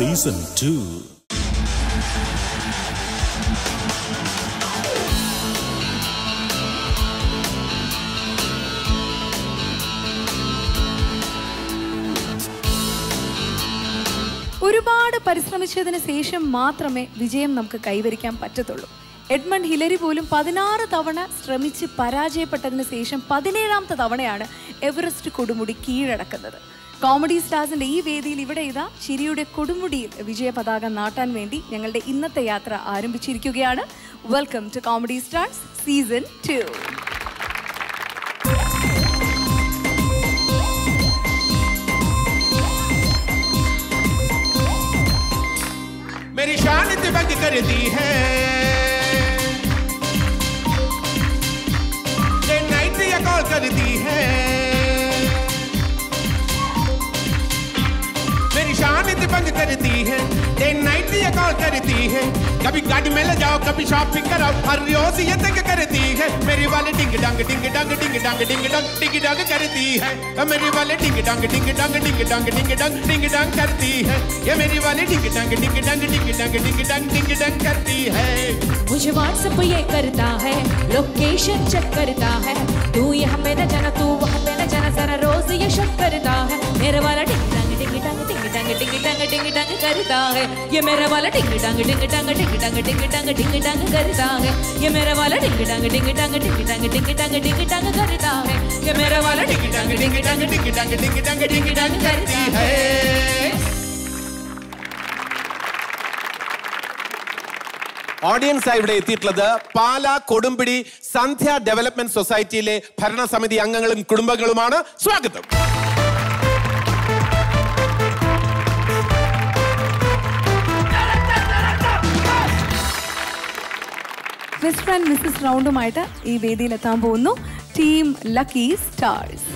Season two. ഒരുപാട് പരിശ്രമിച്ചതിന് ശേഷം മാത്രമേ വിജയം നമുക്ക് കൈവരിക്കാൻ പറ്റത്തുള്ളൂ. എഡ്മണ്ട് ഹിലരി പോലും പതിനാറ് തവണ ശ്രമിച്ച് പരാജയപ്പെട്ടതിന് ശേഷം പതിനേഴാമത്തെ തവണയാണ് എവറസ്റ്റ് കൊടുമുടി കീഴടക്കുന്നത്. കോമഡി സ്റ്റാർസിന്റെ ഈ വേദിയിൽ ഇവിടെ ഇതാ ചിരിയുടെ കൊടുമുടിയിൽ വിജയ പതാക നാട്ടാൻ വേണ്ടി ഞങ്ങളുടെ ഇന്നത്തെ യാത്ര ആരംഭിച്ചിരിക്കുകയാണ് welcome to Comedy Stars season two मेरी शान दबंग कर दी है डे नाइट या कॉल कर दी है शान दबंग कर दी है। डे नाइट या कॉल करती है। कभी गाड़ी में ले जाओ, कभी शॉपिंग कराओ। हर रोज ये तंग करती है। मेरी वाली डिंग डंग डिंग डंग डिंग डंग डिंग डंग डिंग डंग करती है। मेरी वाली डिंग डंग डिंग डंग डिंग डंग डिंग डंग डिंग डंग करती है। ये मेरी वाली डिंग डंग डिंग डंग डिंग डंग डिंग डंग डिंग डंग करती है। मुझे व्हाट्सअप ये करता है लोकेशन चेक करता है। तू यहाँ पे न जाना, तू वहाँ पे न जाना, सारा रोज ये शक करता है। मेरे वाला डिंग डंग डिंग डंग डिंग डंग डिंग डंग डिंग डंग करता है ये मेरा वाला डिंग डंग डिंग डंग डिंग डंग डिंग डंग डिंग डंग करता है ये मेरा वाला डिंग डंग डिंग डंग डिंग डंग डिंग डंग डिंग डंग करता है ये मेरा वाला डिंग डंग डिंग डंग डिंग डिंग डंग डिंग डंग डिंग डंग करती है ഓഡിയൻസ് ഇവിടെ എത്തിയിട്ടുള്ളത് പാല കൊടുമ്പിടി സന്ധ്യ ഡെവലപ്മെന്റ് സൊസൈറ്റിയിലെ ഭരണസമിതി അംഗങ്ങളും കുടുംബങ്ങളുമാണ് സ്വാഗതം മിസ്റ്റർ ഫ്രണ്ട് മിസ്സസ് റൗണ്ടുമായിട്ട് ഈ വേദിയിൽ എത്താൻ പോകുന്നു ടീം ലക്കി സ്റ്റാർസ്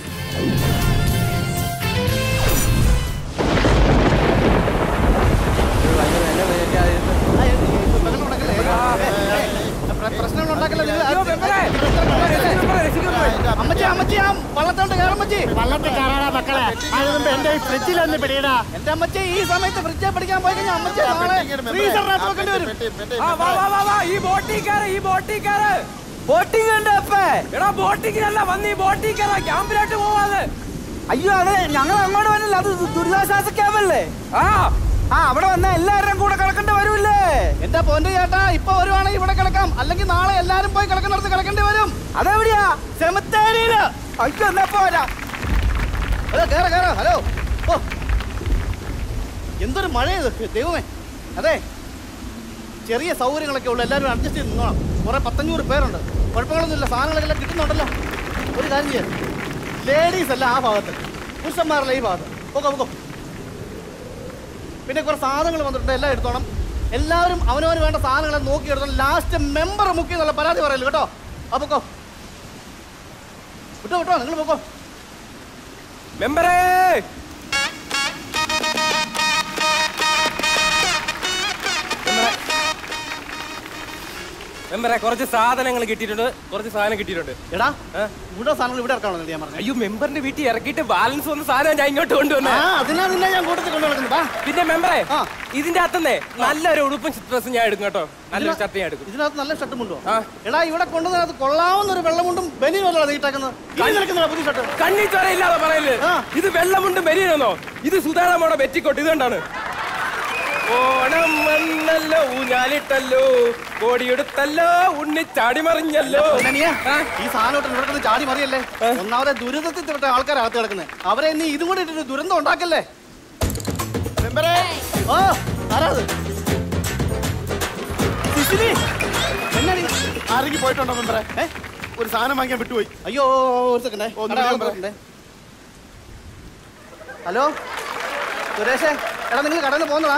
അമ്മച്ചി അമ്മച്ചി ആ വള്ളത്തോണ്ട് കയറമ്മച്ചി വള്ളത്തിൽ കയറാടാ മക്കളെ. അതിനുമ്പ് എന്റെ ഈ ഫ്രിഡ്ജിൽ ഒന്ന് പിടിയടാ. എന്റെ അമ്മച്ചി ഈ സമയത്ത് ഫ്രിഡ്ജിൽ പിടിക്കാൻ പോയി കഴിഞ്ഞാൽ അമ്മച്ചി നാളെ ഫ്രീസറിനകത്ത് വെക്കേണ്ടി വരും. ആ, വാ, വാ, വാ, വാ, ഈ ബോട്ടിൽ കയറ്, ഈ ബോട്ടിൽ കയറ്. ബോട്ടിംഗ് ഉണ്ട് അപ്പേ. എടാ ബോട്ടിങ്ങിനല്ല വന്ന് ഈ ബോട്ടിൽ കയറാ. ക്യാമ്പിലോട്ട് പോവാതെ അയ്യോ അതെ ഞങ്ങൾ അങ്ങോട്ട് വന്നില്ല. അത് ദുരിതാശ്വാസ ക്യാമ്പല്ലേ? ആ ആ അവിടെ വന്ന എല്ലാവരും കൂടെ കിടക്കേണ്ടി വരൂല്ലേ എന്റെ പൊന്നു ചേട്ടാ? ഇപ്പൊ വരുവാണെങ്കിൽ ഇവിടെ കിടക്കാം. അല്ലെങ്കിൽ നാളെ എല്ലാരും പോയി കിടക്കുന്നിടത്ത് കിടക്കേണ്ടി വരും. അതെവിടെയാ? ചെമത്തേരിയിൽ അയ്യോ എന്നാ പോരാ. ഹലോ കേറ കേറ. ഹലോ. ഓ. എന്തൊരു മഴയത് ദൈവമേ. അതെ. ചെറിയ സൗകര്യങ്ങളൊക്കെ ഉള്ളു. എല്ലാവരും അഡ്ജസ്റ്റ് ചെയ്ത് നിന്നോണം. കുറെ പത്തഞ്ഞൂറ് പേരുണ്ട്. കുഴപ്പങ്ങളൊന്നുമില്ല. സാധനങ്ങളെല്ലാം കിട്ടുന്നുണ്ടല്ലോ. ഒരു കാര്യം ചെയ്യാം. ലേഡീസ് അല്ല ആ ഭാഗത്ത്. പുരുഷന്മാരല്ല ഈ ഭാഗത്ത്. പോകോ പോകോ പിന്നെ കുറെ സാധനങ്ങൾ വന്നിട്ടുണ്ട് എല്ലാം എടുത്തോണം. എല്ലാവരും അവനവന് വേണ്ട സാധനങ്ങളെ നോക്കി എടുത്തോണം. ലാസ്റ്റ് മെമ്പർ മുക്കി എന്നുള്ള പരാതി പറയല്ലോ കേട്ടോ? ആ പൊക്കോ. വിട്ടോ വിട്ടോ നിങ്ങൾ പൊക്കോ. മെമ്പറേ. മെമ്പറെ കുറച്ച് സാധനങ്ങൾ കിട്ടിയിട്ടുണ്ട്. കുറച്ച് സാധനം കിട്ടിയിട്ടുണ്ട്. എടാ? ഇവിടെ സാധനങ്ങൾ ഇവിടെ ഇറക്കാണോ ഞാൻ പറഞ്ഞു. അയ്യോ മെമ്പറിന്റെ വീട്ടിൽ ഇറക്കിയിട്ട് ബാലൻസ് വന്ന സാധനം ഞാൻ ഇങ്ങോട്ട് കൊണ്ടുവന്നു. അതിനാ നിന്നെ ഞാൻ കൂട്ടത്തിൽ കൊണ്ടുവന്നു പിന്നെ മെമ്പറെ. ഇതിന്റെ അകത്തുനിന്നേ നല്ലൊരു ഉടുപ്പും ഡ്രസ്സും ഞാൻ എടുക്കും കേട്ടോ. നല്ലൊരു ഷർട്ട് ഞാൻ എടുക്കും. ഇതിനകത്ത് നല്ല ഷർട്ടും ഉണ്ടോ എടാ ഇവിടെ കൊണ്ടുവന്നത് കൊള്ളാവുന്ന ഒരു വെള്ളമുണ്ടും ബനിയനോ നീട്ടാക്കുന്നത് പുതിയ ഷർട്ട് കണ്ണി ചോര ഇല്ലാതെ പറയൽ ഇത് വെള്ളമുണ്ടും മെരീനെന്നോ ഇത് സുധാരമോടെ വെറ്റിക്കോട്ട്. ഇത് കണ്ടാണ് ഓണം വന്നല്ലോ ഊഞ്ഞാലിട്ടല്ലോ കോടിയെടുത്തല്ലോ ഉണ്ണി ചാടി മറിഞ്ഞല്ലോ. ഈ സാധനം ഇവിടെ ചാടി മറിയല്ലേ? ഒന്നാമതെ ദുരിതത്തിൽ തൊട്ട ആൾക്കാരകത്ത് കിടക്കുന്നത് അവരെ ഇനി ഇതും കൂടെ ഇട്ടിട്ട് ദുരന്തം ഉണ്ടാക്കല്ലേ? ഓ ആരാത് ആരെങ്കിലും പോയിട്ടുണ്ടോ മെമ്പറെ? ഒരു സാധനം വാങ്ങിക്കാൻ വിട്ടുപോയി. അയ്യോ ഒരു സെക്കൻഡേ. ഹലോ? സുരേഷേ എടാ നിങ്ങൾ കടന്ന് പോന്നതാ. പോകുന്നതാ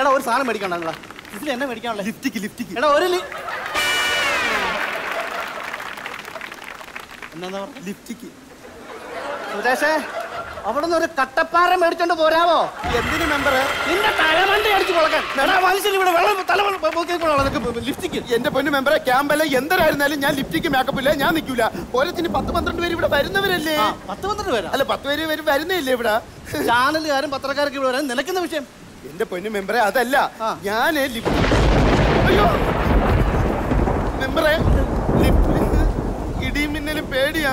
എടാ ഒരു സാധനം മേടിക്കണ്ട. ഇതിൽ എന്നെ മേടിക്കാനുള്ള? ലിഫ്റ്റിക്ക് ലിഫ്റ്റിക്ക് എടാ ഒരു എന്നാ ലിഫ്റ്റിക്ക് സുരേഷേ അവിടെ നിന്ന് ഒരു കട്ടപ്പാറ മേടിച്ചോണ്ട് പോരാവോ? എന്തിന് മെമ്പർ നിന്റെ തലമണ്ടി അടിച്ചു പൊളക്കാൻ. എടാ മനുഷ്യൻ ഇവിടെ വെള്ളം തല ലിഫ്റ്റിക്ക് എന്റെ പൊന്നു മെമ്പറെ ക്യാമ്പല്ല എന്തരായിരുന്നാലും ഞാൻ ലിഫ്റ്റിക്ക് മേക്കപ്പ് ഇല്ല ഞാൻ നിൽക്കൂല ഓരോത്തിന് പത്ത് പന്ത്രണ്ട് പേര് ഇവിടെ വരുന്നവരല്ലേ? പത്ത് പന്ത്രണ്ട് പേര്? അല്ല പത്ത് പേര് വരും വരുന്നില്ലേ ഇവിടെ? ചാനലുകാരും പത്രക്കാരൊക്കെ ഇവിടെ വരാൻ നിലക്കുന്ന വിഷയം? എന്റെ പൊന്നു മെമ്പറെ അതല്ല. ഞാൻ അയ്യോ. മെമ്പറെ ഇടിയും പേടിയാ.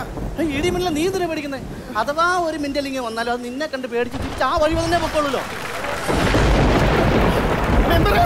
ഇടിമിന്നല നീ എന്തിനാ പേടിക്കുന്നത് അഥവാ ഒരു മിന്നലിങ്ങി വന്നാലോ അത് നിന്നെ കണ്ട് പേടിച്ച് തിരിച്ച് ആ വഴി തന്നെ പൊക്കോളൂല്ലോ. മെമ്പറെ.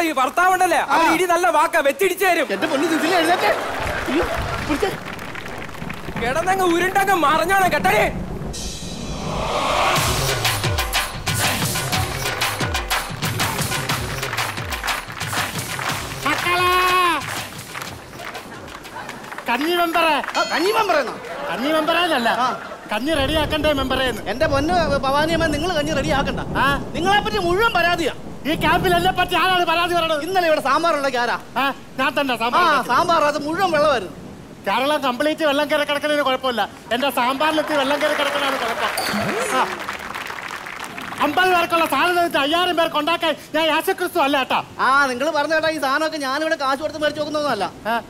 പേടിയാ ഈ ഭർത്താവ് ഈ ഭർത്താവുണ്ടല്ലേ ഇനി ഇടി നല്ല വാക്ക വെച്ചിടിച്ചു തരും. കിടന്നങ്ങ് ഉരുണ്ടങ്ങ് മറഞ്ഞാണ് കേട്ടേ കഞ്ഞി മെമ്പറെ. കഞ്ഞി മെമ്പറേന്നോ? കഞ്ഞി മെമ്പറേന്നല്ല. കഞ്ഞി റെഡിയാക്കണ്ടേ മെമ്പറേന്ന്. എന്റെ പൊന്ന് ഭവാനിയമ്മ നിങ്ങൾ കഞ്ഞി റെഡി ആക്കണ്ട ആ. നിങ്ങളെ പറ്റി മുഴുവൻ പരാതിയാ. ഈ ക്യാമ്പിൽ എന്നെ പറ്റി ആരാണ് പരാതി പറയുന്നത് ഇന്നലെ ഇവിടെ സാമ്പാർ ഉണ്ടാക്കി ആരാ? ഞാൻ തന്നെ സാമ്പാർ. സാമ്പാർ. അത് മുഴുവൻ വെള്ളമായിരുന്നു. കേരളം കംപ്ലീറ്റ് വെള്ളം കയറി കിടക്കുന്നതിന് കുഴപ്പമില്ല. എന്റെ സാമ്പാറിലെത്തി വെള്ളം കയറി കിടക്കുന്നതാണ് കുഴപ്പം. അമ്പത് പേർക്കുള്ള സാധനം വെച്ച് അയ്യായിരം പേർക്ക് ഉണ്ടാക്കാൻ ഞാൻ യാസക്രിസ്തു അല്ല കേട്ടാ ആ നിങ്ങൾ പറഞ്ഞ കേട്ടാ ഈ സാധനമൊക്കെ ഞാനിവിടെ കാശ് കൊടുത്ത് മേടിച്ച് നോക്കുന്നതല്ല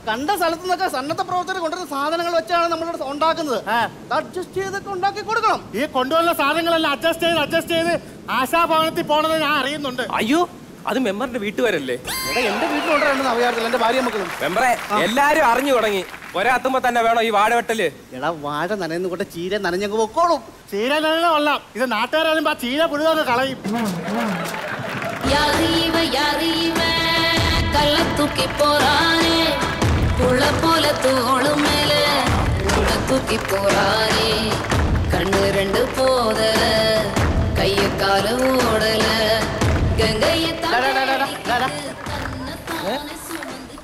കണ്ട സ്ഥലത്തു നിന്നൊക്കെ സന്നദ്ധ പ്രവർത്തകർ കൊണ്ടുവരുന്ന സാധനങ്ങൾ വെച്ചാണ് നമ്മളിവിടെ ഉണ്ടാക്കുന്നത്. അഡ്ജസ്റ്റ് ചെയ്തൊക്കെ ഉണ്ടാക്കി കൊടുക്കണം. ഈ കൊണ്ടുവന്ന സാധനങ്ങളെല്ലാം അഡ്ജസ്റ്റ് ചെയ്ത് അഡ്ജസ്റ്റ് ചെയ്ത് ആശാഭവനത്തിൽ പോണത് ഞാൻ അറിയുന്നുണ്ട്. അയ്യോ അത് മെമ്പറിന്റെ വീട്ടുകാരല്ലേ? എടാ എന്റെ വീട്ടിലുണ്ടായിരുന്നു അറിയാറില്ല എന്റെ ഭാര്യ മക്കളും മെമ്പറെ എല്ലാരും അറിഞ്ഞു തുടങ്ങി. ഒരാത്തുമ്പോ തന്നെ വേണോ ഈ വാഴവെട്ടൽ? എടാ വാഴ നനയുന്ന കൂടെ ചീര നനഞ്ഞങ്ങ് പൊക്കോളും. ചീര നനയല്ല ഇത് നാട്ടുകാരും ആ ചീര പുഴുതൊക്കെ കളയും. കള്ളത്തൂക്കി രണ്ട് പോതല കയ്യക്കാല ഗംഗയെ ഗംഗയ്യ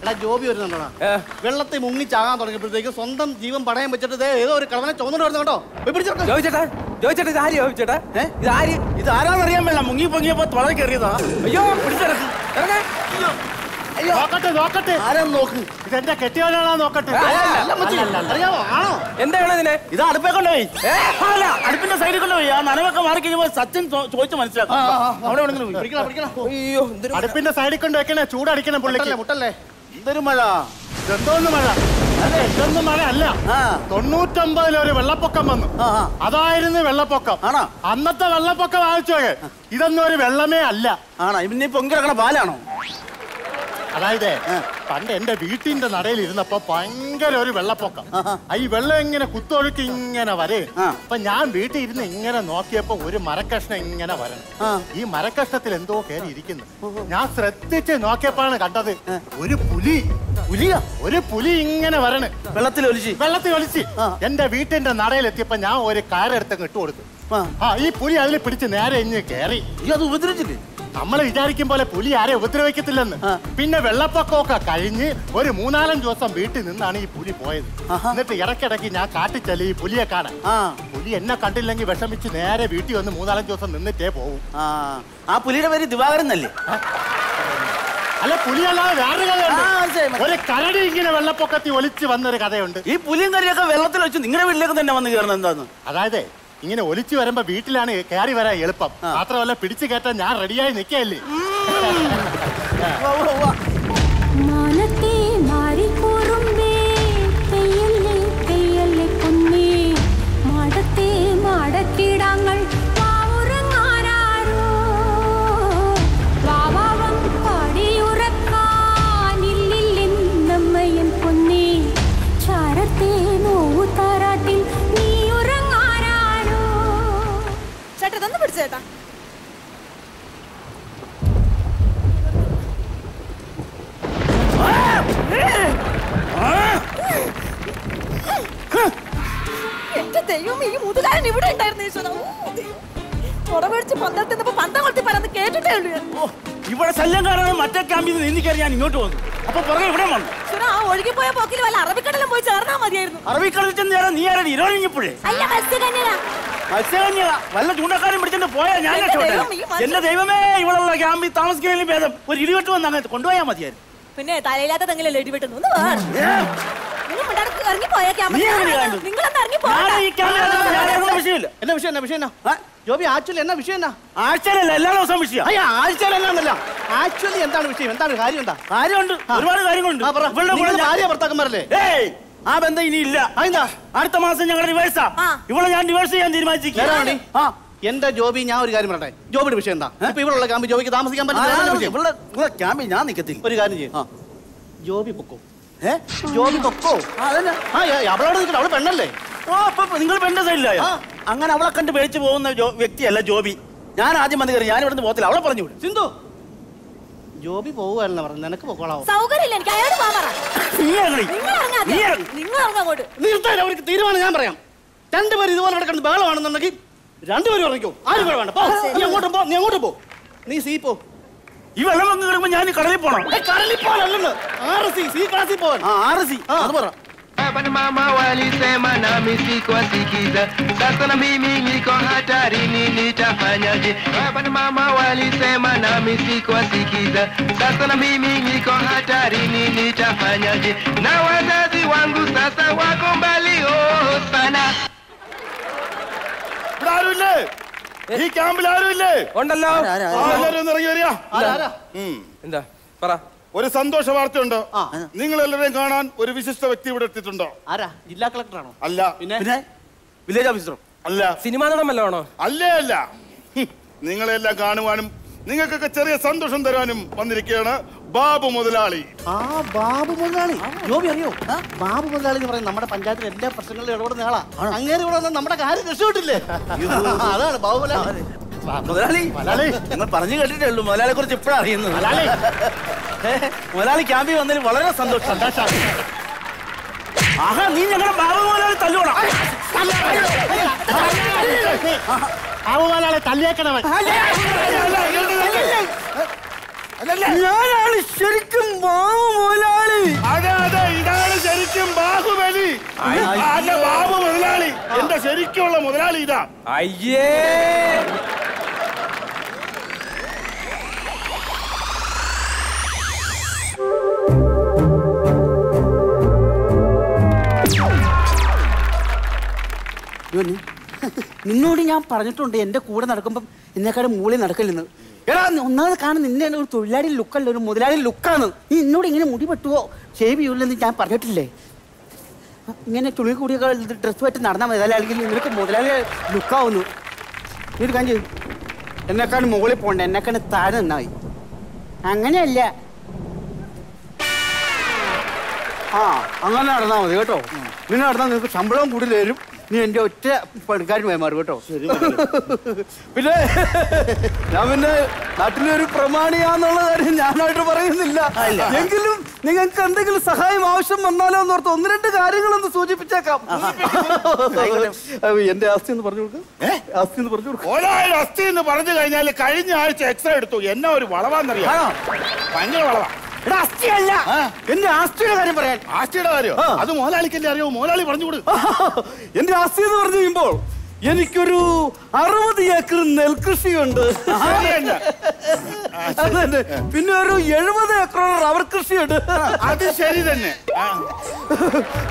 എടാ ജോബി വരുന്നുണ്ടോ ഏ, വെള്ളത്തിൽ മുങ്ങി ചാകാൻ തുടങ്ങിയപ്പോഴത്തേക്ക് സ്വന്തം ജീവൻ പടയം വെച്ചിട്ട് ദേ ഏതോ ഒരു കളവനെ ചുമന്നുകൊണ്ട് വരുന്നു കേട്ടോ. ജോയിച്ചേട്ടാ ഇത് ആര് ജോയിച്ചേട്ടാ? ഏ? ഇത് ആര്? ഇത് ആരാന്നറിയാൻ മേല. മുങ്ങി പൊങ്ങിയപ്പോ തുള കയറിയതാ. അയ്യോ. നോക്കട്ടെ നോക്കട്ടെ. ആരാന്ന് നോക്ക്. കെട്ടിയവനാണോ നോക്കട്ടെ. അറിയാമോ ആണോ? ഇതിനെ? ഇത് അടുപ്പേ കൊണ്ടുപോയി. അടുപ്പിന്റെ സൈഡിൽ കൊണ്ടുപോയി. ആ നനവൊക്കെ മാറി കഴിഞ്ഞപ്പോ സച്ചിൻ ചോദിച്ചു മനസ്സിലാക്കാം. അവിടെ അടുപ്പിന്റെ സൈഡിൽ കൊണ്ട് വെക്കണേ ചൂടടിക്കണം പുള്ളിക്ക്. മുട്ടല്ലേ? എന്തൊരു മഴ? എന്തോന്ന് മഴ? അല്ലെ എന്തൊന്നും മഴ അല്ല. തൊണ്ണൂറ്റൊമ്പതിൽ ഒരു വെള്ളപ്പൊക്കം വന്നു. അതായിരുന്നു വെള്ളപ്പൊക്കം. ആണോ? അന്നത്തെ വെള്ളപ്പൊക്കം വായിച്ചോക്കെ ഇതൊന്നും ഒരു വെള്ളമേ അല്ല. ആണോ? ഇനി പൊങ്കി കിടക്കണ പാലാണോ? അതായത് പണ്ട് എന്റെ വീട്ടിന്റെ നടയിൽ ഇരുന്നപ്പോ ഭയങ്കര ഒരു വെള്ളപ്പൊക്കം. ഈ വെള്ളം ഇങ്ങനെ കുത്തൊഴുക്കി ഇങ്ങനെ വരേ. അപ്പൊ ഞാൻ വീട്ടിൽ ഇരുന്ന് ഇങ്ങനെ നോക്കിയപ്പോ ഒരു മരക്കഷ്ണം ഇങ്ങനെ വരണം. ഈ മരക്കഷ്ണത്തിൽ എന്തോ കയറി ഇരിക്കുന്നു. ഞാൻ ശ്രദ്ധിച്ച് നോക്കിയപ്പോഴാണ് കണ്ടത് ഒരു പുലി. പുലിയാ? ഒരു പുലി ഇങ്ങനെ വരണ്. വെള്ളത്തിൽ ഒലിച്ച്. വെള്ളത്തിൽ ഒലിച്ച്. എന്റെ വീട്ടിന്റെ നടയിൽ എത്തിയപ്പോ ഞാൻ ഒരു കയറെടുത്ത് ഇട്ട് കൊടുത്തു. ആ. ഈ പുലി അതിൽ പിടിച്ച് നേരെ ഇഞ്ഞ് കയറി. അത് ഉപദ്രവിച്ചില്ലേ? നമ്മൾ വിചാരിക്കും പോലെ പുലി ആരെ ഉപദ്രവിക്കത്തില്ലെന്ന്. പിന്നെ വെള്ളപ്പൊക്കമൊക്കെ കഴിഞ്ഞ് ഒരു മൂന്നാലഞ്ച് ദിവസം വീട്ടിൽ നിന്നാണ് ഈ പുലി പോയത്. എന്നിട്ട് ഇടയ്ക്കിടയ്ക്ക് ഞാൻ കാട്ടിച്ചല്ല ഈ പുലിയെ കാണാൻ. പുലി എന്നെ കണ്ടില്ലെങ്കിൽ വിഷമിച്ച് നേരെ വീട്ടിൽ വന്ന് മൂന്നാലഞ്ച് ദിവസം നിന്നിട്ടേ പോകും ആ. ആ പുലിയുടെ പേര് ദിവാകരൻ അല്ലേ? അല്ല പുലിയല്ലാതെ വേറൊരു കഥയുണ്ട്. ഒരു കരടി ഇങ്ങനെ വെള്ളപ്പൊക്കത്തിൽ ഒലിച്ച് വന്നൊരു കഥയുണ്ട്. ഈ പുലിയും കരടിയൊക്കെ വെള്ളത്തിൽ വെച്ച് നിങ്ങളുടെ വീട്ടിലേക്ക് തന്നെ വന്ന് കയറുന്നത് എന്താന്ന്? അതായത് ഇങ്ങനെ ഒലിച്ചു വരുമ്പോ വീട്ടിലാണ് കയറി വരാൻ എളുപ്പം. മാത്രമല്ല പിടിച്ചു കയറ്റാൻ ഞാൻ റെഡിയായി നിൽക്കല്ലേ đang lăn നിന്ന് നീന്തിക്കയറി ഞാൻ ഇങ്ങോട്ട് വന്നു. അപ്പൊ പുറകെ ഇവിടെ വന്നു. ആ ഒഴുകിപ്പോയ പോക്കിൽ വല്ല അറബിക്കടലും പോയി ചേർന്നാ മതിയായിരുന്നു. അറബിക്കടലിൽ ചെന്ന് ചേരാൻ നീ ആരാണ് ഇരോഴിഞ്ഞപ്പോഴേ അല്ല മത്സ്യകന്യനാ മത്സ്യകന്യ വല്ല ചൂണ്ടക്കാരും പിടിച്ചിട്ട് പോയാ ഞാൻ എന്റെ രക്ഷപ്പെട്ടെ. എന്റെ ദൈവമേ ഇവളുള്ള ക്യാമ്പിൽ താമസിക്കുന്നതിലും ഭേദം ഒരു ഇടിവെട്ട് വന്ന് അങ്ങനെ കൊണ്ടുപോയാ മതിയായിരുന്നു. പിന്നെ തലയില്ലാത്ത തെങ്ങിലല്ലേ ഇടിവിട്ടുന്നു ഒന്ന് ഇറങ്ങി പോയാ? നിങ്ങളൊന്ന് ഇറങ്ങി വിഷയമില്ല. എന്നാ വിഷയം എന്നാ വിഷയം എന്നാ? ജോബി ആക്ച്വലി എന്നാ വിഷയം എന്നാ? ആഴ്ചയിലല്ല എല്ലാ ദിവസവും വിഷയം. അയ്യ ആഴ്ചയിൽ എന്നാന്നല്ല ആക്ച്വലി എന്താണ് വിഷയം? എന്താണ് കാര്യം എന്താ കാര്യമുണ്ട് ഒരുപാട് കാര്യങ്ങളുണ്ട്. ഭാര്യ ഭർത്താക്കന്മാരല്ലേ? ഏയ് ആ ബന്ധം ഇനി ഇല്ല അതെന്താ? അടുത്ത മാസം ഞങ്ങൾ ഡിവേഴ്സാ ഇവളെ ഞാൻ ഡിവേഴ്സ് ചെയ്യാൻ? തീരുമാനിച്ചിരിക്കും ആ. എന്റെ ജോബി ഞാൻ ഒരു കാര്യം പറയട്ടെ? ജോബിയുടെ വിഷയം എന്താ? ഇപ്പൊ ഇവിടെയുള്ള ക്യാമ്പ് ജോബിക്ക് താമസിക്കാൻ പറ്റില്ല ക്യാമ്പിൽ ഞാൻ നിൽക്കത്തില്ല ഒരു കാര്യം ചെയ്യും. ജോബി പൊക്കോ? ജോബി കൊക്കോ അവളവിടെ അവൾ പെണ്ണല്ലേ? ഓ അപ്പൊ നിങ്ങൾ പെണ്ണ സൈഡിലായോ അങ്ങനെ അവളെ കണ്ട് പേടിച്ചു പോകുന്ന വ്യക്തിയല്ല ജോബി. ഞാൻ ആദ്യം വന്ന് കയറി ഞാൻ ഇവിടുന്ന് പോകത്തില്ല. അവളെ പറഞ്ഞു വിടും. സിന്ധു. ജോബി പോവുകയല്ലെന്ന് പറഞ്ഞു നിനക്ക് പൊക്കോളാവോ? നിർത്താൻ അവർക്ക് തീരുമാനം ഞാൻ പറയാം. രണ്ടുപേരും ഇതുപോലെ ഇവിടെ കിടന്ന് ബഹളമാണെന്നുണ്ടെങ്കിൽ രണ്ടുപേരും ഇറങ്ങിക്കോ. ആരും കൂടെ വേണ്ട. പോ. നീ അങ്ങോട്ടും പോ. നീ അങ്ങോട്ടും പോ. നീ സീ പോ. ഈ വെള്ളം വന്ന് കിടക്കുമ്പോ ഞാൻ ഈ കടലിൽ പോണം ഏ, കടലിൽ പോകാനല്ലെന്ന് ആറ് സി സി ക്ലാസ്സിൽ പോവാൻ ആ ആറ് സി അത് പറ Hapa mama walisema nami sikuwasikiza, sasa na mimi niko hatarini, nitafanyaje? Hapa ni mama walisema nami sikuwasikiza, sasa na mimi niko hatarini, nitafanyaje? Na wazazi wangu sasa wako mbali oh sana. ഇവിടെ ആരുമില്ലേ ഈ ക്യാമ്പിൽ ആരുമില്ലേ ഉണ്ടല്ലോ. എന്താ? പറ. ഒരു സന്തോഷ വാർത്തയുണ്ട്. നിങ്ങൾ എല്ലാവരെയും കാണാൻ ഒരു വിശിഷ്ട വ്യക്തി ഇവിടെ എത്തിയിട്ടുണ്ടോ. ആരാ? ജില്ലാ കളക്ടറാണോ? അല്ല. പിന്നെ? വില്ലേജ് ഓഫീസറോ? അല്ല. സിനിമാ നടമല്ലോ ആണോ അല്ലേ. അല്ല. നിങ്ങളെല്ലാം കാണുവാനും നിങ്ങൾക്കൊക്കെ ചെറിയ സന്തോഷം തരാനും വന്നിരിക്കുകയാണ് ബാബു മുതലാളി. ആ ബാബു മുതലാളി. ജോബി അറിയോ? ബാബു മുതലാളി എന്ന് പറയുന്നത് നമ്മുടെ പഞ്ചായത്തിലെ എല്ലാ പ്രശ്നങ്ങളിലും ഇടപെടുന്ന ആളാ. അങ്ങേര് ഇവിടെ വന്നാൽ നമ്മുടെ കാര്യം രക്ഷപ്പെട്ടില്ലേ അതാണ് ബാബു മുതലാളി. മുതലാളി മുതലാളി. നിങ്ങൾ പറഞ്ഞു കേട്ടിട്ടേ ഉള്ളൂ. മുതലാളിയെ കുറിച്ച് ഇപ്പോഴാണ് അറിയുന്നത്. മുതലാളി. ക്യാമ്പിൽ വന്നതിൽ വളരെ സന്തോഷം. ആഹാ നീ ഞങ്ങളുടെ ബാബു മുതലാളി തല്ലുകൊള്ളാം ബാബു മുതലാളി തല്ലിയേക്കണവൻ ഞാനാണ് ശരിക്കും ബാബു മുതലാളി അതെ അതെ ഇതാണ് ശരിക്കും ബാഹുബലി അല്ല ബാബു മുതലാളി എന്റെ ശരിക്കുള്ള മുതലാളി ഇതാ അയ്യേ നിന്നോട് ഞാൻ പറഞ്ഞിട്ടുണ്ട് എന്റെ കൂടെ നടക്കുമ്പം എന്നെക്കാളും മൂളി നടക്കില്ലെന്ന്. എടാ ഒന്നാമത് കാണാൻ നിന്നെ ഒരു തൊഴിലാളി ലുക്കല്ല ഒരു മുതലാളി ലുക്കാണ്. നീ എന്നോട് ഇങ്ങനെ മുടി വെട്ടുവോ? ഷേവ് ചെയ്യൂലെന്ന് ഞാൻ പറഞ്ഞിട്ടില്ലേ? ഇങ്ങനെ തുണി കൂടിയൊക്കെ ഡ്രസ്സ് പറ്റി നടന്നാൽ മതി. അല്ലെങ്കിൽ നിങ്ങൾക്ക് മുതലാളി ലുക്കാവുന്നു. നീ ഒരു കാര്യം. എന്നെക്കാളും മുകളിൽ പോണ്ട എന്നെക്കാളും താഴെ നിന്നായി അങ്ങനെയല്ല. ആ അങ്ങനെ നടന്നാൽ മതി കേട്ടോ. ഇങ്ങനെ നടന്നാൽ നിങ്ങൾക്ക് ശമ്പളവും കൂടുതൽ തരും നീ എന്റെ ഒറ്റ പണിക്കാരൻ മാറും കേട്ടോ. പിന്നെ ഞാൻ പിന്നെ നാട്ടിലൊരു പ്രമാണിയാന്നുള്ള കാര്യം ഞാനായിട്ട് പറയുന്നില്ല. എങ്കിലും നിങ്ങൾക്ക് എന്തെങ്കിലും സഹായം ആവശ്യം വന്നാലോ എന്ന് ഓർത്ത് ഒന്ന് രണ്ട് കാര്യങ്ങളൊന്ന് സൂചിപ്പിച്ചേക്കാം. എന്റെ ആസ്തി എന്ന് പറഞ്ഞു കൊടുക്ക. ആസ്തി എന്ന് പറഞ്ഞു കൊടുക്ക. അസ്ഥി എന്ന് പറഞ്ഞു കഴിഞ്ഞാൽ കഴിഞ്ഞ ആഴ്ച എക്സ്റേ എടുത്തു. എന്നാ ഒരു വളവാന്നറിയാം? ഭയങ്കര വളവാ. അസ്ഥിയല്ല. എന്റെ ആസ്തിയുടെ കാര്യം പറയാൻ. ആസ്തിയുടെ കാര്യം? അത് മോലാളിക്കല്ലേ അറിയോ? മോലാളി പറഞ്ഞു കൊടു എന്റെ ആസ്തി എന്ന് പറഞ്ഞു കഴിയുമ്പോൾ എനിക്കൊരു അറുപത് ഏക്കർ നെൽകൃഷിയുണ്ട്. പിന്നെ ഒരു എഴുപത് ഏക്കർ റബ്ബർ കൃഷിയുണ്ട്. അത് ശരി തന്നെ.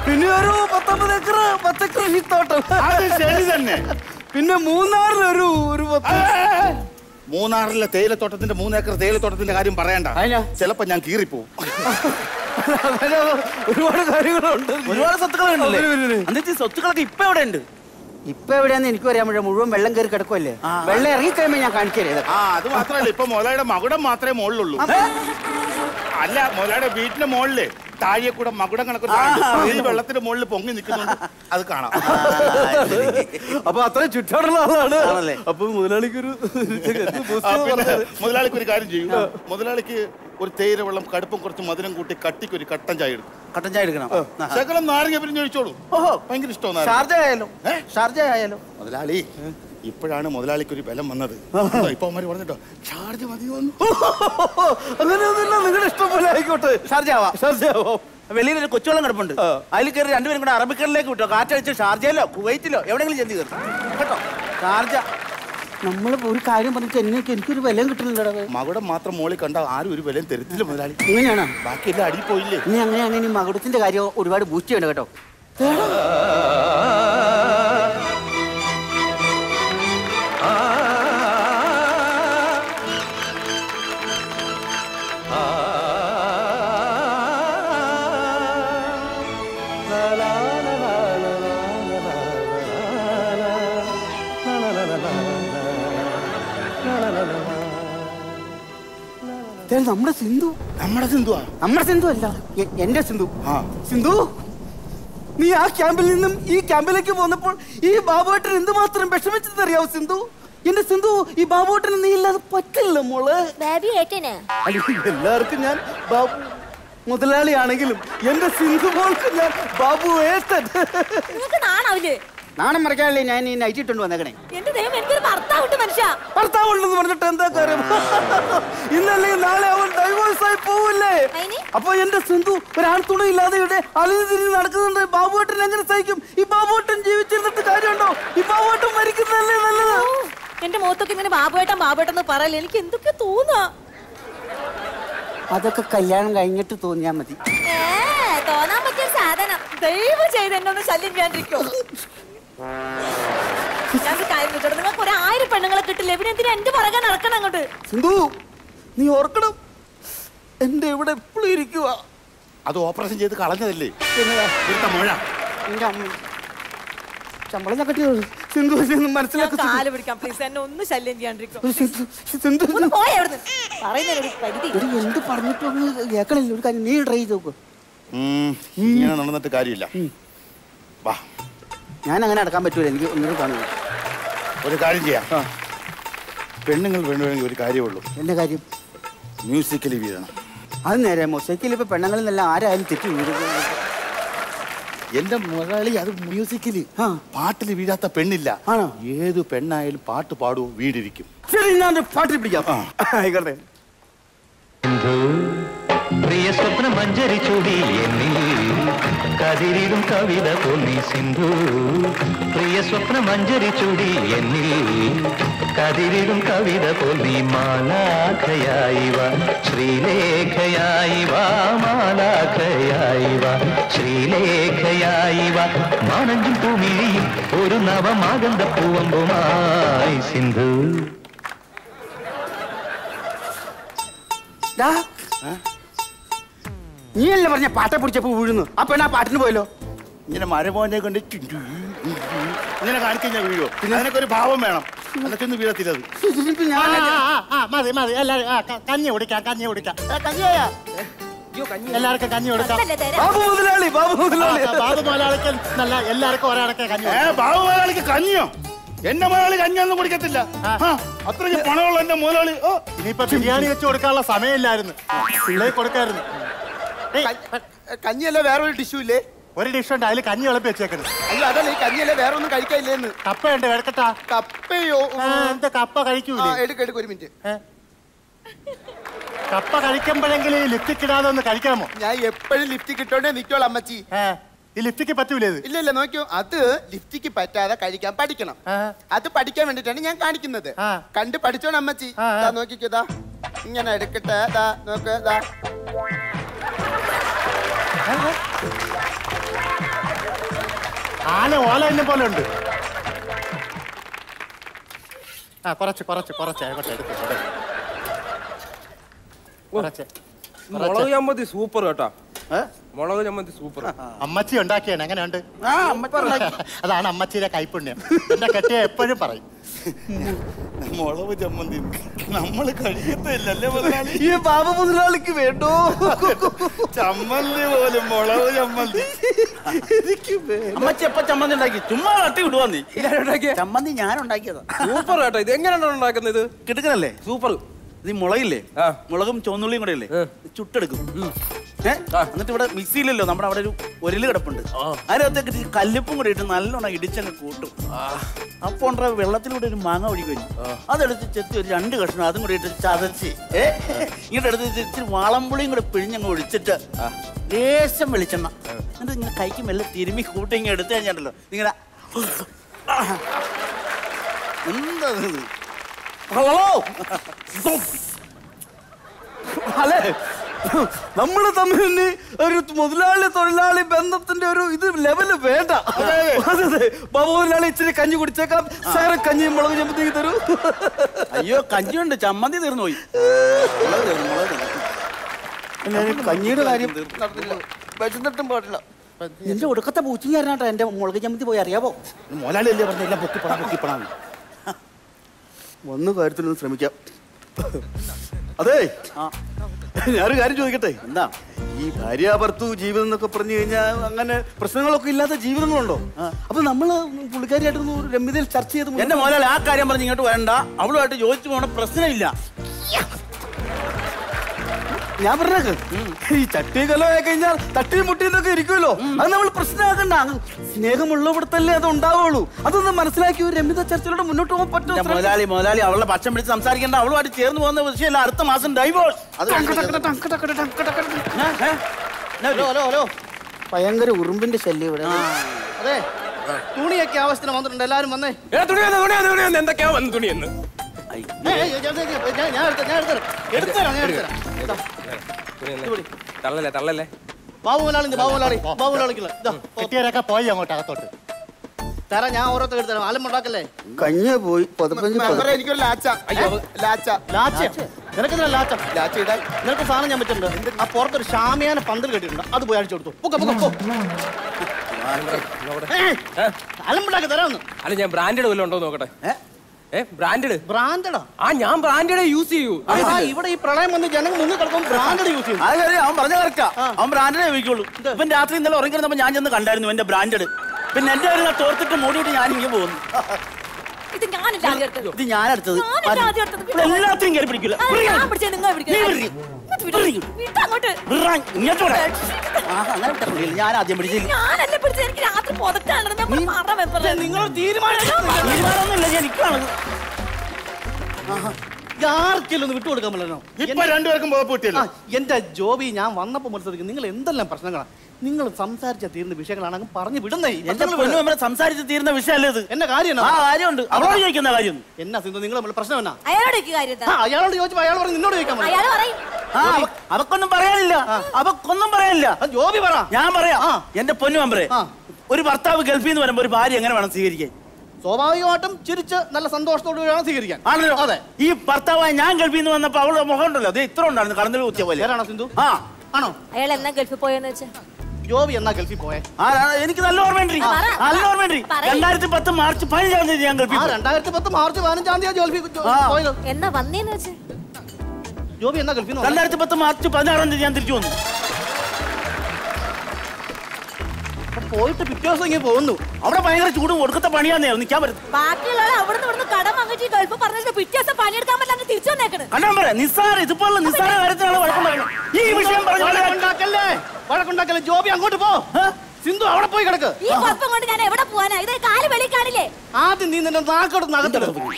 പിന്നെ ഒരു പത്തൊമ്പത് ഏക്കർ പച്ചക്കൃഷി തോട്ടം അത് ശരി തന്നെ. പിന്നെ മൂന്നാറിലൊരു ഒരു പത്ത് മൂന്നാറിലെ തേയിലത്തോട്ടത്തിന്റെ മൂന്നേക്കർ തേയിലത്തോട്ടത്തിന്റെ കാര്യം പറയണ്ട? ചിലപ്പോ ഞാൻ കീറിപ്പോവും. ഒരുപാട് കാര്യങ്ങളുണ്ട്. ഒരുപാട് സ്വത്തുക്കളുണ്ടല്ലേ. എന്നിട്ട് സ്വത്തുക്കളൊക്കെ ഇപ്പൊ എവിടെ ഉണ്ട് ഇപ്പൊ എവിടെയാന്ന് എനിക്ക് അറിയാൻ പറ്റില്ല. മുഴുവൻ വെള്ളം കയറി കിടക്കുമല്ലേ വെള്ളം ഇറങ്ങി കഴിയുമ്പോ ഞാൻ കാണിക്കരുത് ആ അത് മാത്രമല്ല ഇപ്പൊ മുതലാളിയുടെ മകുടം മാത്രമേ മുകളിലുള്ളൂ അല്ല മുതലാളിയുടെ വീട്ടിന്റെ മുകളിൽ താഴെ കൂടെ മകുടം കണക്കൊരു ഈ വെള്ളത്തിന്റെ മുകളിൽ പൊങ്ങി നിൽക്കുന്നുണ്ട് അത് കാണാം. അപ്പൊ അത്ര ചുറ്റാടുള്ള ആളാണ്. അപ്പൊ മുതലാളിക്ക് ഒരു ആ, പിന്നെ മുതലാളിക്ക് ഒരു കാര്യം ചെയ്യും. മുതലാളിക്ക് ഒരു തേയില വെള്ളം കടുപ്പം കുറച്ച് മധുരം കൂട്ടി കട്ടിക്ക് ഒരു കട്ടൻ ചായ എടുക്കും. കട്ടൻ ചായ എടുക്കണം. ശകലം നാരങ്ങ പിരിഞ്ഞൊഴിച്ചോളൂ ഓഹോ. ഭയങ്കര ഇഷ്ടമാണ് ഷാർജ ആയാലോ? ഷാർജ ആയാലോ? മുതലാളി ഇപ്പോഴാണ് മുതലാളിക്ക് ഒരു ബലം വന്നത്. ഇപ്പൊ അവന്മാര് പറഞ്ഞിട്ടോ ചാർജ് മതി വന്നു. അങ്ങനെയൊന്നുമില്ല നിങ്ങളുടെ ഇഷ്ടം പോലെ ആയിക്കോട്ടെ ഷാർജാവോ വെളിയിലൊരു കൊച്ചുവെള്ളം കിടപ്പുണ്ട്. അതിൽ കയറി രണ്ടുപേരും കൂടെ അറബിക്കടലിലേക്ക് വിട്ടോ. കാറ്റടിച്ച് ഷാർജയിലോ കുവൈറ്റിലോ എവിടെയെങ്കിലും ചെന്ന് കയറി. കേട്ടോ? ഷാർജ. നമ്മൾ ഒരു കാര്യം പറഞ്ഞിട്ട് എന്നേക്ക് എനിക്കൊരു വിലയും കിട്ടുന്നില്ലടാ മകുടം മാത്രം മോളിൽ കണ്ട ആരും ഒരു വിലയും തരത്തില്ല മുതലാളി. ഇങ്ങനെയാണോ ബാക്കിയെല്ലാം അടിയിൽ പോയില്ലേ? ഇനി അങ്ങനെയാണെങ്കിൽ മകുടത്തിന്റെ കാര്യം ഒരുപാട് ബൂസ്റ്റ് ചെയ്യണം കേട്ടോ. നമ്മുടെ സിന്ധു. നമ്മുടെ സിന്ധുവാ? നമ്മുടെ സിന്ധു അല്ല. എന്റെ സിന്ധു. സിന്ധു നീ ആ ക്യാമ്പിൽ നിന്നും ഈ ക്യാമ്പിലേക്ക് പോന്നപ്പോൾ ഈ ബാബുവേട്ടൻ എന്തുമാത്രം വിഷമിച്ചതറിയാവോ സിന്ധു? എന്റെ സിന്ധു ഈ ബാബുവേട്ടന് നീ ഇല്ലാതെ പറ്റില്ല മോൾ. എല്ലാവർക്കും ഞാൻ ബാബു മുതലാളിയാണെങ്കിലും എന്റെ സിന്ധു മോൾക്ക് ഞാൻ ബാബു ഏട്ടൻ നാണം മറക്കാനല്ലേ ഞാൻ ഈ നൈറ്റ് ഇട്ടുകൊണ്ട് വന്നേക്കണേ? എന്റെ ദൈവം എനിക്കൊരു ഭർത്താവുണ്ട് മനുഷ്യ. ഭർത്താവുണ്ടെന്ന് പറഞ്ഞിട്ട് എന്താ കാര്യം? ഇന്നല്ലേ നാളെ അവൻ ഡൈവോഴ്സ് ആയി പോവില്ലേ? അപ്പൊ എന്റെ സിന്ധു ഒരു ആൺതുണി ഇല്ലാതെ ഇവിടെ അലിഞ്ഞു തിരിഞ്ഞ് നടക്കുന്നുണ്ട്. ബാബുവേട്ടൻ എങ്ങനെ സഹിക്കും? ഈ ബാബുവേട്ടൻ ജീവിച്ചിരുന്നിട്ട് കാര്യമുണ്ടോ? ഈ ബാബുവേട്ടൻ മരിക്കുന്നതല്ലേ നല്ലത്? എന്റെ മുഖത്തൊക്കെ ഇങ്ങനെ ബാബുവേട്ടൻ ബാബുവേട്ടൻ എന്ന് പറയല്ലേ? എനിക്ക് എന്തൊക്കെ തോന്നാ? അതൊക്കെ കല്യാണം കഴിഞ്ഞിട്ട് തോന്നിയാ മതി. തോന്നാൻ പറ്റിയ സാധനം. ദൈവം ചെയ്ത് എന്നെ ഒന്ന് ശല്യം ചെയ്യാണ്ടിരിക്കോ ചോദിച്ചോട്ടെ നിങ്ങൾക്ക് ഒരു ആയിരം പെണ്ണുങ്ങളെ കിട്ടില്ല. പിന്നെ എന്തിനാ എന്റെ പുറകെ നടക്കണം അങ്ങോട്ട്? സിന്ധു നീ ഓർക്കണം. എന്റെ ഇവിടെ എപ്പോഴും ഇരിക്കുക അത് ഓപ്പറേഷൻ ചെയ്ത് കളഞ്ഞതല്ലേ? മുഴ. സിന്ധു ഞാൻ മനസ്സിലാക്കി കാൽ പിടിക്കാം പ്ലീസ് എന്നെ ഒന്ന് ശല്യം ചെയ്യാണ്ടിരിക്കോ. എന്ത് കേൾക്കണില്ല ഒരു കാര്യം നീ ട്രൈ ചെയ്ത് നോക്ക്. ഇങ്ങനെ നടന്നിട്ട് കാര്യമില്ല. വാ. ഞാൻ അങ്ങനെ അടക്കാൻ പറ്റൂല. എനിക്ക് ഒന്നും കാണുക ഒരു കാര്യം ചെയ്യാം. പെണ്ണുങ്ങൾ വേണമെങ്കിൽ ഒരു കാര്യമുള്ളൂ എന്റെ കാര്യം? മ്യൂസിക്കലി വീഴണം. അത് നേരെ മൊസൈക്കിൽ ഇപ്പൊ പെണ്ണുങ്ങളിൽ നിന്നല്ല ആരായാലും തെറ്റി വീഴും. എന്റെ മുതലാളി അത് മ്യൂസിക്കലി. പാട്ടിൽ വീഴാത്ത പെണ്ണില്ല. ഏത് പെണ്ണായാലും പാട്ട് പാടുവോ വീടിരിക്കും. ശരി ഞാൻ പാട്ടിൽ പിടിക്കാം. ആയിക്കോട്ടെ. പ്രിയ സ്വപ്ന മഞ്ജരി ചൂടി എന്നിൽ കതിരിടും കവിത തോന്നി സിന്ധു പ്രിയ സ്വപ്ന മഞ്ജരി ചൂടി എന്നിൽ കതിരിടും കവിത തോന്നി മാലാഖയായി വാ ശ്രീലേഖയായി വാ മാലാഖയായി വാ ശ്രീലേഖയായി വാ മാനഞ്ചും പൂമിഴിയും ഒരു നവമാകന്ത പൂവമ്പുമായി സിന്ധു ദാ. നീയല്ലേ പറഞ്ഞ പാട്ടെ പിടിച്ചപ്പോ വീഴുന്നു? അപ്പൊ എന്നാ പാട്ടിന് പോയല്ലോ? ഇങ്ങനെ മരമോനെ കൊണ്ട് ഇങ്ങനെ കാണിക്കഴിഞ്ഞാൽ വീഴോ അതിനൊക്കെ ഒരു ഭാവം വേണം. അതൊക്കെ വീഴത്തില്ല അത്. ആ, ആ, ആ, ആ, മതി മതി. എല്ലാരും ആ, ക- കഞ്ഞി കുടിക്കാം കഞ്ഞി കുടിക്കാം. എല്ലാവർക്കും കഞ്ഞി കൊടുക്കാം. ബാബു മുതലാളി ബാബു മുതലാളി. ബാബു മുതലാളിക്ക് നല്ല എല്ലാവർക്കും ഒരാളൊക്കെ കഞ്ഞി ഏ ബാബു മുതലാളിക്ക് കഞ്ഞിയോ? എന്റെ മുതലാളി കഞ്ഞിയൊന്നും കുടിക്കത്തില്ല. അത്രയ്ക്ക് പണമുള്ള എന്റെ മുതലാളി. ഇനിയിപ്പോ ബിരിയാണി വെച്ച് കൊടുക്കാനുള്ള സമയമില്ലായിരുന്നു. പിള്ളേ കൊടുക്കായിരുന്നു. കഞ്ഞിയല്ല വേറെ ഒരു ടിഷ്യൂ ഇല്ലേ? ഒരു ഡിഷ് ഉണ്ട് അതിൽ കഞ്ഞി വിളമ്പി വെച്ചേക്കുന്നത് അയ്യോ അതല്ല ഈ കഞ്ഞിയല്ല വേറെ ഒന്നും കഴിക്കാനില്ലേന്ന് കപ്പയുണ്ട് കിടക്കട്ടാ കപ്പയോ എന്താ കപ്പ കഴിക്കൂ എടുക്ക എടുക്ക ഒരു മിനിറ്റ് കപ്പ കഴിക്കുമ്പോഴെങ്കിലും ഈ ലിപ്റ്റിക് ഇടാതെ ഒന്ന് കഴിക്കാമോ? ഞാൻ എപ്പോഴും ലിഫ്റ്റ് കിട്ടോണ്ടേ നിക്കോളാം അമ്മച്ചി. ഈ പറ്റൂലേ ഇത്? ഇല്ല ഇല്ല നോക്കിയോ? അത് ലിഫ്റ്റിക്ക് പറ്റാതെ കഴിക്കാൻ പഠിക്കണം. അത് പഠിക്കാൻ വേണ്ടിട്ടാണ് ഞാൻ കാണിക്കുന്നത്. കണ്ട് പഠിച്ചോണം അമ്മച്ചി. ദാ നോക്കിക്കോ ദാ. ഇങ്ങനെ എടുക്കട്ടെ ദാ നോക്ക് ദാ. ആന ഓല എന്നെ പോലെ ഉണ്ട്. ആ കുറച്ച് കുറച്ച് കുറച്ച് ആയിക്കോട്ടെ എടുക്ക്, എടുക്ക്. കുറച്ച് മുളക് ചമ്മന്തി സൂപ്പർ കേട്ടാ. മുളക് ചമ്മന്തി സൂപ്പർ അമ്മച്ചി ഉണ്ടാക്കിയാണ് എങ്ങനെയുണ്ട്? അതാണ് അമ്മച്ചിയുടെ കൈപ്പുണ്യം എന്റെ കെട്ടിയ എപ്പോഴും പറയും. മുളക് ചമ്മന്തി. നമ്മൾ കഴിക്കത്തില്ലല്ലേ മുതലാളി? ഈ ബാബു മുതലാളിക്ക് വേണ്ടോ? ചമ്മന്തി പോലും മുളക് ചമ്മന്തി. അമ്മച്ചി എപ്പ ചമ്മന്തി ഉണ്ടാക്കി? ചുമ്മാ തട്ടി വിടുവാ നീ. ചമ്മന്തി ഞാൻ ഉണ്ടാക്കിയതാ സൂപ്പർ കേട്ടോ ഇത്. എങ്ങനെയാണ് ഉണ്ടാക്കുന്നത്? ഇത് കിടക്കണല്ലേ സൂപ്പർ ഇത് മുളകില്ലേ? മുളകും ചുവന്നുള്ളിയും കൂടെ ഇല്ലേ? ചുട്ടെടുക്കും. എന്നിട്ട് ഇവിടെ മിക്സിയിലല്ലോ നമ്മുടെ അവിടെ ഒരു ഒരൽ കിടപ്പുണ്ട്. അതിനകത്തേക്ക് കല്ലുപ്പും കൂടെ ഇട്ട് നല്ലോണം ഇടിച്ചങ്ങ് കൂട്ടും. അപ്പൊ ഉണ്ടാ വെള്ളത്തിലൂടെ ഒരു മാങ്ങ ഒഴുകി അതെടുത്ത് ചെത്തി ഒരു രണ്ട് കഷ്ണം അതും കൂടെ ഇട്ട് ചതച്ച് ഇങ്ങോട്ട് എടുത്ത് ഇച്ചിരി- വാളമ്പുളിയും കൂടെ പിഴിഞ്ഞങ്ങ് ഒഴിച്ചിട്ട് ലേശം വെളിച്ചെണ്ണ. എന്നിട്ട് ഇങ്ങനെ കൈക്ക് മെല്ലെ തിരുമി കൂട്ടി ഇങ്ങനെ എടുത്തു കഴിഞ്ഞാണ്ടല്ലോ ഇങ്ങനെ എന്താ? ഹലോ? അല്ലേ? നമ്മൾ തമ്മിൽ ഒരു മുതലാളി തൊഴിലാളി ബന്ധത്തിന്റെ ഒരു ഇത് ലെവൽ വേണ്ട. ബാബു മുതലാളി ഇച്ചിരി കഞ്ഞി കുടിച്ചേക്കാം. സാറെ കഞ്ഞിയും മുളക് ചമ്മന്തി തരൂ. അയ്യോ കഞ്ഞിയുണ്ട്. ചമ്മന്തി തീർന്നു പോയി. കഞ്ഞിയുടെ കാര്യം വിശന്നിട്ടും പാടില്ല. എന്റെ ഒടുക്കത്തെ പൂച്ചിങ്ങാരനാട്ടോ എന്റെ മുളക് ചമ്മന്തി പോയി അറിയാവോ? മുതലാളി അല്ലേ പറഞ്ഞ എല്ലാം പൊക്കിപ്പടാ പൊക്കിപ്പടാ. ഒന്ന് കാര്യത്തിലൊന്ന് ശ്രമിക്കാം. അതെ ഞാനൊരു കാര്യം ചോദിക്കട്ടെ? എന്താ? ഈ ഭാര്യ ഭർത്തു ജീവിതം എന്നൊക്കെ പറഞ്ഞു കഴിഞ്ഞാൽ അങ്ങനെ പ്രശ്നങ്ങളൊക്കെ ഇല്ലാത്ത ജീവിതങ്ങളുണ്ടോ? അപ്പൊ നമ്മൾ പുള്ളിക്കാരിയായിട്ടൊന്ന് രമ്യതയിൽ ചർച്ച ചെയ്ത് എന്റെ മോലാളി ആ കാര്യം പറഞ്ഞ് ഇങ്ങോട്ട് വരണ്ട. അവളുമായിട്ട് ചോദിച്ചു പോകണ. പ്രശ്നമില്ല. ഞാൻ പറഞ്ഞേക്ക് ഈ ചട്ടി കലമായി കഴിഞ്ഞാൽ തട്ടിയും എന്നൊക്കെ ഇരിക്കുമല്ലോ. അത് നമ്മൾ പ്രശ്നമാക്കണ്ട. സ്നേഹമുള്ള സ്നേഹമുള്ളവിടത്തല്ലേ അത് ഉണ്ടാവുള്ളൂ. അതൊന്ന് മനസ്സിലാക്കി ഒരു രമിത ചർച്ചയിലൂടെ മുന്നോട്ട് പോകാൻ പറ്റും മുതലാളി മുതലാളി അവളുടെ പക്ഷം പിടിച്ച് സംസാരിക്കേണ്ട. അവളുമായിട്ട് ചേർന്ന് പോകുന്ന വിഷയമല്ല അടുത്ത മാസം ഡൈവോഴ്സ് ഭയങ്കര ഉറുമ്പിന്റെ ശല്യം ഇവിടെ. അതെ. തുണിയൊക്കെ ആവശ്യത്തിന് വന്നിട്ടുണ്ട്. എല്ലാരും വന്നേ. തുണിയെന്ന്. എന്തൊക്കെയാ വന്ന് തുണി തള്ളല്ലേ തള്ളല്ലേ? ബാബുലാളിന്റെ ബാബുലാളി ബാബു മുതലാളി ബാബു മുതലാളിക്കുള്ള ഇതാ കെട്ടിയവരൊക്കെ പോയി അങ്ങോട്ട് അകത്തോട്ട്. തരാം ഞാൻ ഓരോരുത്തർ എടുത്തരാം. അലമുണ്ടാക്കല്ലേ കഞ്ഞ പോയി എനിക്കൊരു ലാച്ച. ലാച്ച. ലാച്ച? നിനക്കെന്താ ലാച്ച? ലാച്ച ഇടാ നിനക്ക് സാധനം ഞാൻ പറ്റുന്നുണ്ട് ആ പുറത്തൊരു ഷാമിയാന പന്തൽ കെട്ടിയിട്ടുണ്ട്. അത് പോയി അടിച്ചു കൊടുത്തു. പൊക്ക പൊക്ക പോ അലമുണ്ടാക്കി തരാമെന്ന് അല്ല ഞാൻ ബ്രാൻഡഡ് വല്ലതും ഉണ്ടോ നോക്കട്ടെ. ബ്രാൻഡഡ് ബ്രാൻഡഡാ ആ? ഞാൻ ബ്രാൻഡഡ് യൂസ് ചെയ്യൂ. ആ, ഇവിടെ ഈ പ്രളയം വന്ന് ജനങ്ങൾ മുന്നിൽ കിടക്കുമ്പോൾ ബ്രാൻഡഡ് യൂസ് ചെയ്യും. അത് ശരി, അവൻ പറഞ്ഞ കറക്റ്റാ അവൻ ബ്രാൻഡിനെ ഉപയോഗിക്കുള്ളൂ. ഇപ്പം രാത്രി ഇന്നലെ ഉറങ്ങിക്കിടന്നപ്പോ ഞാൻ ചെന്ന് കണ്ടായിരുന്നു എന്റെ ബ്രാൻഡഡ് പിന്നെ എന്റെ ഒരു തോർത്തിട്ട് മൂടിയിട്ട് ഞാൻ ഇങ്ങനെ പോകുന്നു. ഇത് ഞാനല്ല ഇത് ഞാൻ. ഇവിടെ എല്ലാത്തിനും കയറി പിടിക്കില്ല. ഞാൻ ആദ്യം പിടിച്ചില്ല ഞാനല്ല പിടിച്ചത്? എനിക്ക് രാത്രി നിങ്ങൾ തീരുമാനമൊന്നുമില്ല. എനിക്കാണ് ആർക്കെങ്കിലും വിട്ടു കൊടുക്കാൻ പറ്റണോ ഇപ്പൊ രണ്ടുപേർക്കും. എന്റെ ജോബി ഞാൻ വന്നപ്പോ മനസ്സിലാക്കി നിങ്ങൾ എന്തെല്ലാം പ്രശ്നങ്ങളാണ് നിങ്ങൾ സംസാരിച്ച തീർന്ന വിഷയങ്ങളാണ് അങ്ങ് പറഞ്ഞു വിടുന്നേ. സംസാരിച്ച് തീരുന്ന വിഷയമല്ലേ ഇത്? എന്റെ കാര്യം ആ കാര്യമുണ്ട്. അവളോട് ചോദിക്കുന്ന കാര്യം. എന്നാ സിന്ധു നിങ്ങൾ നമ്മൾ പ്രശ്നം എന്നാ? അയാളോട് അയാളോട് ചോദിച്ചപ്പോ അയാൾ പറഞ്ഞു നിന്നോട് ചോദിക്കാൻ പറഞ്ഞു. അയാൾ പറയും. ആ, അവക്കൊന്നും പറയാനില്ല. അവക്കൊന്നും പറയാനില്ല. ജോബി പറ. ഞാൻ പറയാം. എന്റെ പൊന്നു മെമ്പറെ ഒരു ഭർത്താവ് ഗൾഫിൽ നിന്ന് വരുമ്പോ ഒരു ഭാര്യ എങ്ങനെ വേണം സ്വീകരിക്കാൻ? സ്വാഭാവികമായിട്ടും ചിരിച്ച് നല്ല സന്തോഷത്തോട് വേണം സ്വീകരിക്കാൻ. ആണല്ലോ. അതെ. ഈ ഭർത്താവായി ഞാൻ ഗൾഫിൽ നിന്ന് വന്നപ്പോ അവളുടെ മുഖം ഉണ്ടല്ലോ. അത് ഇത്ര ഉണ്ടായിരുന്നു. കടന്നിൽ കുത്തിയ പോലെ. ആരാണോ സിന്ധു? ആ. ആണോ? അയാൾ എന്നാ ഗൾഫിൽ പോയെന്ന് വെച്ചാ? ജോബി എന്നാ ഗൾഫിൽ പോയെ? എനിക്ക് നല്ല ഓർമ്മയുണ്ട് നല്ല ഓർമ്മയുണ്ട് രണ്ടായിരത്തി പത്ത് മാർച്ച് പതിനഞ്ചാം തീയതി ഞാൻ ഗൾഫിൽ. രണ്ടായിരത്തി പത്ത് മാർച്ച് പതിനഞ്ചാം തീയതി ജോലി. പോയത്. എന്നാ വന്നേന്ന് വെച്ചാ? ജോബി എന്നാ ഗൾഫിൽ രണ്ടായിരത്തി പത്ത് മാർച്ച് പതിനാറാം തീയതി ഞാൻ തിരിച്ചു വന്നു. പോയിട്ട് പിറ്റേ ദിവസം ഇങ്ങനെ പോകുന്നു. അവിടെ ഭയങ്കര ചൂടും കൊടുക്കത്തെ പണിയാന്നേ നിൽക്കാൻ പറ്റും ബാക്കിയുള്ള അവിടുന്ന് ഇവിടുന്ന് കടം വാങ്ങിച്ച് ഗൾഫ് പറഞ്ഞിട്ട് പിറ്റേ ദിവസം പണിയെടുക്കാൻ അങ്ങ് തിരിച്ചു വന്നേക്കണ്. കണ്ടാ പറയാ നിസ്സാര ഇതുപോലുള്ള നിസ്സാര കാര്യത്തിലാണ് വഴക്കം പറയുന്നത്. ഈ വിഷയം പറഞ്ഞു വഴക്കുണ്ടാക്കല്ലേ വഴക്കുണ്ടാക്കല്ലേ ജോബി അങ്ങോട്ട് പോ. സിന്ധു അവിടെ പോയി കിടക്ക്. ഈ കുഴപ്പം കൊണ്ട് ഞാൻ എവിടെ പോവാനാ? ഇത് കാൽ വെളി കാണില്ലേ? ആദ്യം നീ നിന്റെ നാക്കോട്ട് നകത്തെടുക്കും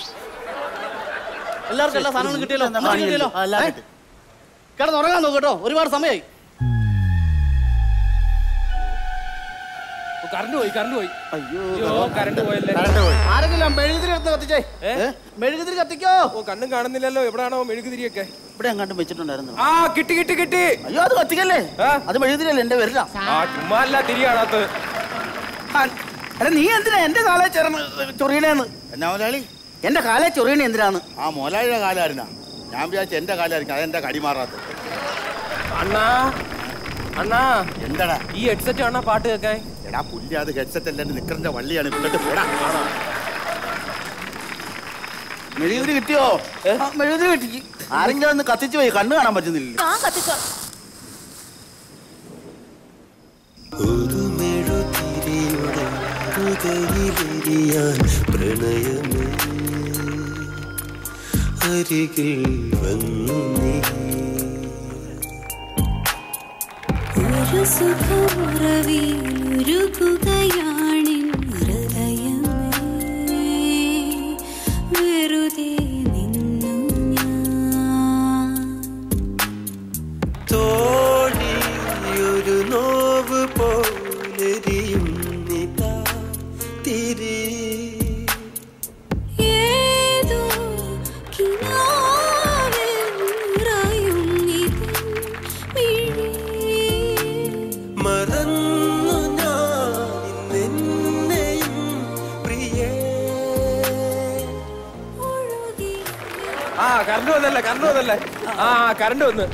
എല്ലാവർക്കും എല്ലാ സാധനങ്ങളും കിട്ടിയല്ലോ? കിട്ടിയല്ലോ? കിടന്നുറങ്ങാൻ നോക്കട്ടോ ഒരുപാട് സമയമായി കറണ്ട് പോയി കറണ്ട് പോയി. അയ്യോ. കറണ്ട് പോയല്ലേ. ആരെങ്കിലും മെഴുകുതിരി എടുത്ത് കത്തിച്ചേ. മെഴുകുതിരി കത്തിക്കോ? ഓ കണ്ണും കാണുന്നില്ലല്ലോ. എവിടാണോ മെഴുകുതിരിയൊക്കെ? ഇവിടെ എങ്ങാണ്ടും വെച്ചിട്ടുണ്ടായിരുന്നു. ആ കിട്ടി കിട്ടി കിട്ടി. അയ്യോ അത് കത്തിക്കല്ലേ? അത് മെഴുകുതിരല്ലേ എന്റെ വരില്ല ചുമ്മാ അല്ല തിരി കാണാത്തത് അല്ല നീ എന്തിനാ എന്റെ കാലെ ചൊറിയണേന്ന്? എന്നാ മുതലാളി? എന്റെ കാലെ ചൊറിയണ എന്തിനാണ് ആ മുതലാളിയുടെ കാലായിരുന്നാ ഞാൻ വിചാരിച്ച എന്റെ കാലായിരിക്കും അതെന്റെ കടിമാറാത്ത അണ്ണാ അണ്ണാ. എന്താടാ? ഈ ഹെഡ്സെറ്റ് ആണോ പാട്ട് കേൾക്കാൻ? എടാ പുല്ല് അത് ഹെഡ്സെറ്റ് അല്ല? നിക്കറിന്റെ വള്ളിയാണ്. ഇങ്ങോട്ട് പോടാ. മെഴുകുതിരി കിട്ടിയോ? മെഴുകുതിരി കിട്ടി. ആരെങ്കിലും ഒന്ന് കത്തിച്ചു പോയി. കണ്ണു കാണാൻ പറ്റുന്നില്ല പ്രണയമേ. അരികിൽ വന്നു നീ ഒരു സുഖമുറവിയിലുരുകുകയാണിൻ ഹൃദയമേ വെറുതെ കറണ്ട് വന്നല്ലേ കറണ്ട് വന്നല്ലേ? ആ കറണ്ട് വന്ന്.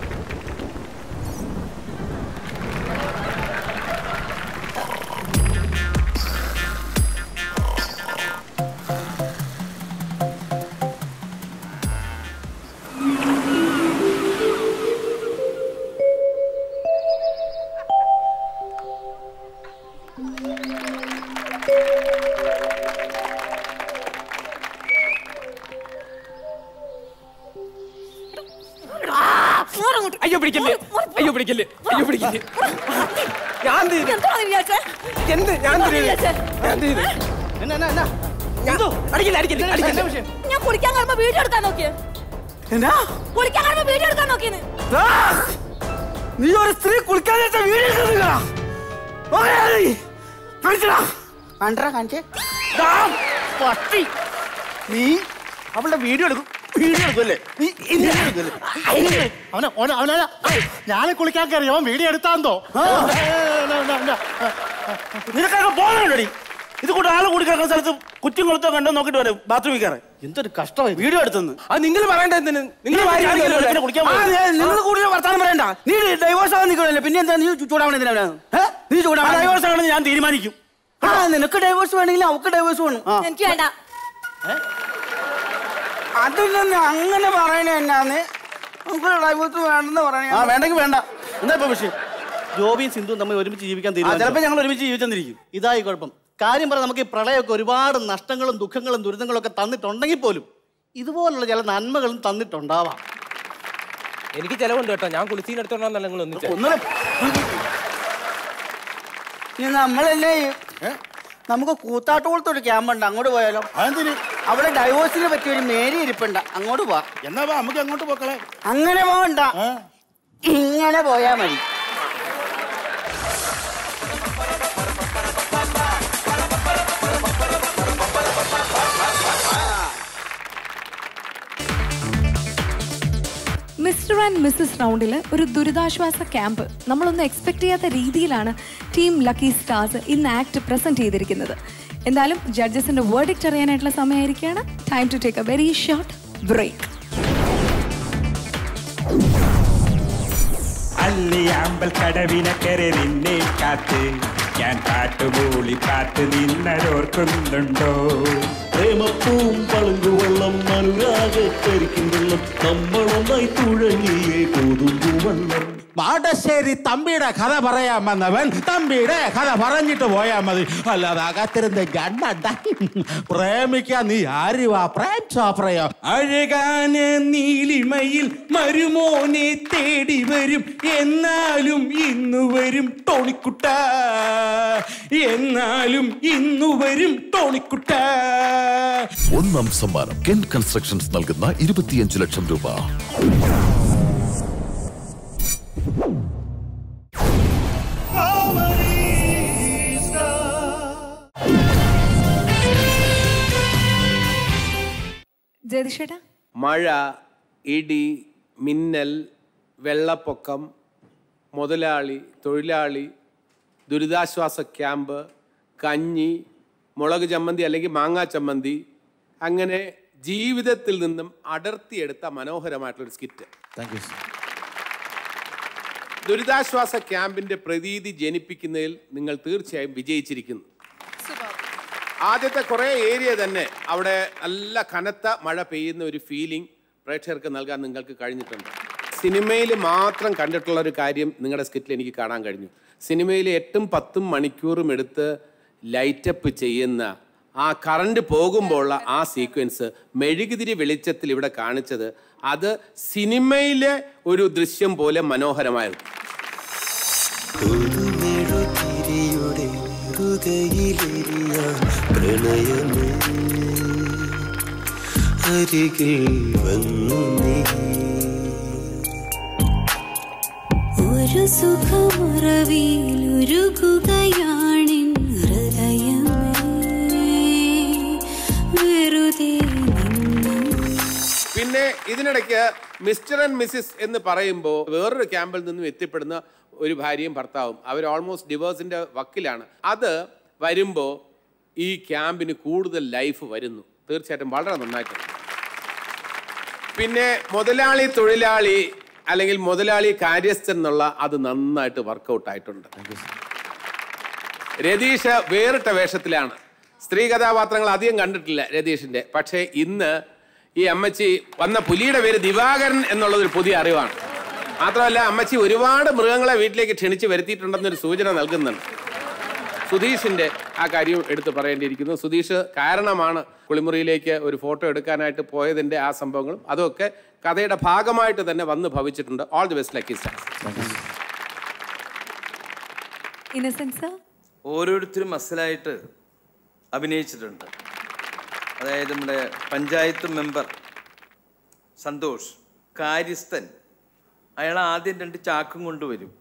അവളുടെ വീഡിയോ എടുക്കും. വീഡിയോ എടുക്കുമല്ലേ? നീ അവനെ അവനെ ഞാൻ കുളിക്കാൻ കയറി അവൻ വീഡിയോ എടുത്താന്തോ? നിനക്കൊക്കെ ബോധമുണ്ടടി. ഇത് കൂടെ ആൾ കൂടി കിടക്കുന്ന സ്ഥലത്ത് കുറ്റും കൊളുത്തോ കണ്ടോ നോക്കിട്ട് വരും ബാത്റൂമിൽ കയറി എന്തൊരു കഷ്ടമായി വീഡിയോ എടുത്തെന്ന്. അത് നിങ്ങൾ പറയണ്ട എന്തിന്? നിങ്ങൾ നിങ്ങൾ കൂടുതൽ വർത്താനം പറയണ്ട. നീ ഡൈവോഴ്സ് ആവാൻ നിൽക്കണല്ലേ പിന്നെ എന്താ നീ ചൂടാവണ എന്തിനാ നീ ചൂടാവണ? ഡൈവോഴ്സ് ആണെന്ന് ഞാൻ തീരുമാനിക്കും. ആ നിനക്ക് ഡൈവോഴ്സ് വേണമെങ്കിൽ അവക്ക് ഡൈവോഴ്സ് വേണം. എനിക്ക് വേണ്ട. അതില്ലെന്ന് അങ്ങനെ പറയണ എന്നാന്ന് നമുക്ക് ഡൈവോഴ്സ് വേണ്ടെന്ന് പറയണ ആ വേണ്ടെങ്കിൽ വേണ്ട. എന്താ ഇപ്പൊ വിഷയം? ജോബിയും സിന്ധുവും തമ്മിൽ ഒരുമിച്ച് ജീവിക്കാൻ തീരുമാനം ചിലപ്പോൾ ഞങ്ങൾ ഒരുമിച്ച് ജീവിച്ചെന്നിരിക്കും. ഇതായി കുഴപ്പം. കാര്യം പറഞ്ഞാൽ നമുക്ക് ഈ പ്രളയമൊക്കെ ഒരുപാട് നഷ്ടങ്ങളും ദുഃഖങ്ങളും ദുരിതങ്ങളും ഒക്കെ തന്നിട്ടുണ്ടെങ്കിൽ പോലും ഇതുപോലുള്ള ചില നന്മകളും തന്നിട്ടുണ്ടാവാം. എനിക്ക് ചിലവുണ്ട് കേട്ടോ. ഞാൻ കുളിച്ചീനെടുത്തോണ്ടാന്നല്ല നിങ്ങൾ ഒന്നിച്ച്. നമ്മളല്ലേ നമുക്ക് കൂത്താട്ടുകുളത്ത് ഒരു ക്യാമ്പ് ഉണ്ട്. അങ്ങോട്ട് പോയാലോ? അതെന്തിന്? അവിടെ ഡൈവോഴ്സിനെ പറ്റിയ ഒരു മേരി ഇരിപ്പുണ്ട. അങ്ങോട്ട് പോവാ. എന്നാ വാ, നമുക്ക് അങ്ങോട്ട് പോക്കളെ അങ്ങനെ പോകണ്ട ഇങ്ങനെ പോയാ മതി. മിസ്റ്റർ ആൻഡ് മിസ്സസ് റൗണ്ടിൽ ഒരു ദുരിതാശ്വാസ ക്യാമ്പ്. നമ്മളൊന്നും എക്സ്പെക്ട് ചെയ്യാത്ത രീതിയിലാണ് ടീം ലക്കി സ്റ്റാർസ് ഇന്ന് ആക്ട് പ്രസന്റ് ചെയ്തിരിക്കുന്നത്. എന്തായാലും ജഡ്ജസിന്റെ വേർഡിക്റ്റ് അറിയാനായിട്ടുള്ള സമയമായിരിക്കുകയാണ്. Time to take a very short break Alliyambal കടവിനക്കരെ നിന്നെ കാത്ത്. ഞാൻ കാട്ടുമൂളി കാത്ത് നിന്നതോർക്കുന്നുണ്ടോ പ്രേമപ്പൂം പളുങ്കുവെള്ളം അനുരാഗക്കരിക്കും വെള്ളം നമ്മളൊന്നായി തുഴങ്ങിയേ കൊതുമ്പു വെള്ളം മാടശ്ശേരി തമ്പിയുടെ കഥ പറയാൻ വന്നവൻ തമ്പിയുടെ കഥ പറഞ്ഞിട്ട് പോയാൽ മതി. അല്ലാതെ അകത്തിരുന്ന് ഗണ്ണണ്ട പ്രേമിക്കാൻ നീ ആരുവാ പ്രേം ചോപ്രയോ? അഴകാന നീലിമയിൽ മരുമോനെ തേടി വരും. എന്നാലും ഇന്നു വരും ടോണിക്കുട്ട. എന്നാലും ഇന്നു വരും ടോണിക്കുട്ട. ഒന്നാം സമ്മാനം കെൻ കൺസ്ട്രക്ഷൻസ് നൽകുന്ന ഇരുപത്തിയഞ്ച് ലക്ഷം രൂപ. ജയതിഷേട്ടാ? മഴ ഇടി മിന്നൽ വെള്ളപ്പൊക്കം മുതലാളി തൊഴിലാളി ദുരിതാശ്വാസ ക്യാമ്പ് കഞ്ഞി മുളക് ചമ്മന്തി അല്ലെങ്കിൽ മാങ്ങാ ചമ്മന്തി അങ്ങനെ ജീവിതത്തിൽ നിന്നും അടർത്തിയെടുത്ത മനോഹരമായിട്ടുള്ളൊരു സ്കിറ്റ്. താങ്ക് യു ദുരിതാശ്വാസ ക്യാമ്പിന്റെ പ്രതീതി ജനിപ്പിക്കുന്നതിൽ നിങ്ങൾ തീർച്ചയായും വിജയിച്ചിരിക്കുന്നു. ആദ്യത്തെ കുറേ ഏരിയ തന്നെ അവിടെ നല്ല കനത്ത മഴ പെയ്യുന്ന ഒരു ഫീലിംഗ് പ്രേക്ഷകർക്ക് നൽകാൻ നിങ്ങൾക്ക് കഴിഞ്ഞിട്ടുണ്ട്. സിനിമയിൽ മാത്രം കണ്ടിട്ടുള്ള ഒരു കാര്യം നിങ്ങളുടെ സ്കിറ്റിൽ എനിക്ക് കാണാൻ കഴിഞ്ഞു. സിനിമയിൽ എട്ടും പത്തും മണിക്കൂറും എടുത്ത് ലൈറ്റപ്പ് ചെയ്യുന്ന ആ കറണ്ട് പോകുമ്പോഴുള്ള ആ സീക്വൻസ് മെഴുകുതിരി വെളിച്ചത്തിൽ ഇവിടെ കാണിച്ചത് അത് സിനിമയിലെ ഒരു ദൃശ്യം പോലെ മനോഹരമായിരുന്നു. പ്രണയമേ അരികിൽ വന്നു നീ. ഒരു ഉരുകുകയാണിൻ നിന്നു പിന്നെ ഇതിനിടയ്ക്ക് മിസ്റ്റർ ആൻഡ് മിസ്സിസ് എന്ന് പറയുമ്പോൾ വേറൊരു ക്യാമ്പിൽ നിന്നും എത്തിപ്പെടുന്ന ഒരു ഭാര്യയും ഭർത്താവും അവർ ഓൾമോസ്റ്റ് ഡിവോഴ്സിന്റെ വക്കിലാണ്. അത് വരുമ്പോൾ ഈ ക്യാമ്പിന് കൂടുതൽ ലൈഫ് വരുന്നു. തീർച്ചയായിട്ടും വളരെ നന്നായിട്ട്. പിന്നെ മുതലാളി തൊഴിലാളി അല്ലെങ്കിൽ മുതലാളി കാര്യസ്ഥൻ എന്നുള്ള അത് നന്നായിട്ട് വർക്കൗട്ട് ആയിട്ടുണ്ട്. രതീഷ് വേറിട്ട വേഷത്തിലാണ്. സ്ത്രീ കഥാപാത്രങ്ങൾ അധികം കണ്ടിട്ടില്ല രതീഷിന്റെ പക്ഷേ ഇന്ന് ഈ അമ്മച്ചി വന്ന പുലിയുടെ പേര് ദിവാകരൻ എന്നുള്ളതൊരു പുതിയ അറിവാണ്. മാത്രമല്ല അമ്മച്ചി ഒരുപാട് മൃഗങ്ങളെ വീട്ടിലേക്ക് ക്ഷണിച്ച് വരുത്തിയിട്ടുണ്ടെന്നൊരു സൂചന നൽകുന്നുണ്ട്. സുധീഷിന്റെ ആ കാര്യം എടുത്തു പറയേണ്ടിയിരിക്കുന്നു. സുധീഷ് കാരണമാണ് കുളിമുറിയിലേക്ക് ഒരു ഫോട്ടോ എടുക്കാനായിട്ട് പോയതിന്റെ ആ സംഭവങ്ങളും അതൊക്കെ കഥയുടെ ഭാഗമായിട്ട് തന്നെ വന്ന് ഭവിച്ചിട്ടുണ്ട്. All the best lucky star Innocents ഓരോരുത്തരും അസലായിട്ട് അഭിനയിച്ചിട്ടുണ്ട്. അതായത് നമ്മുടെ പഞ്ചായത്ത് മെമ്പർ സന്തോഷ് കാര്യസ്ഥൻ അയാൾ ആദ്യം രണ്ട് ചാക്കും കൊണ്ടുവരും.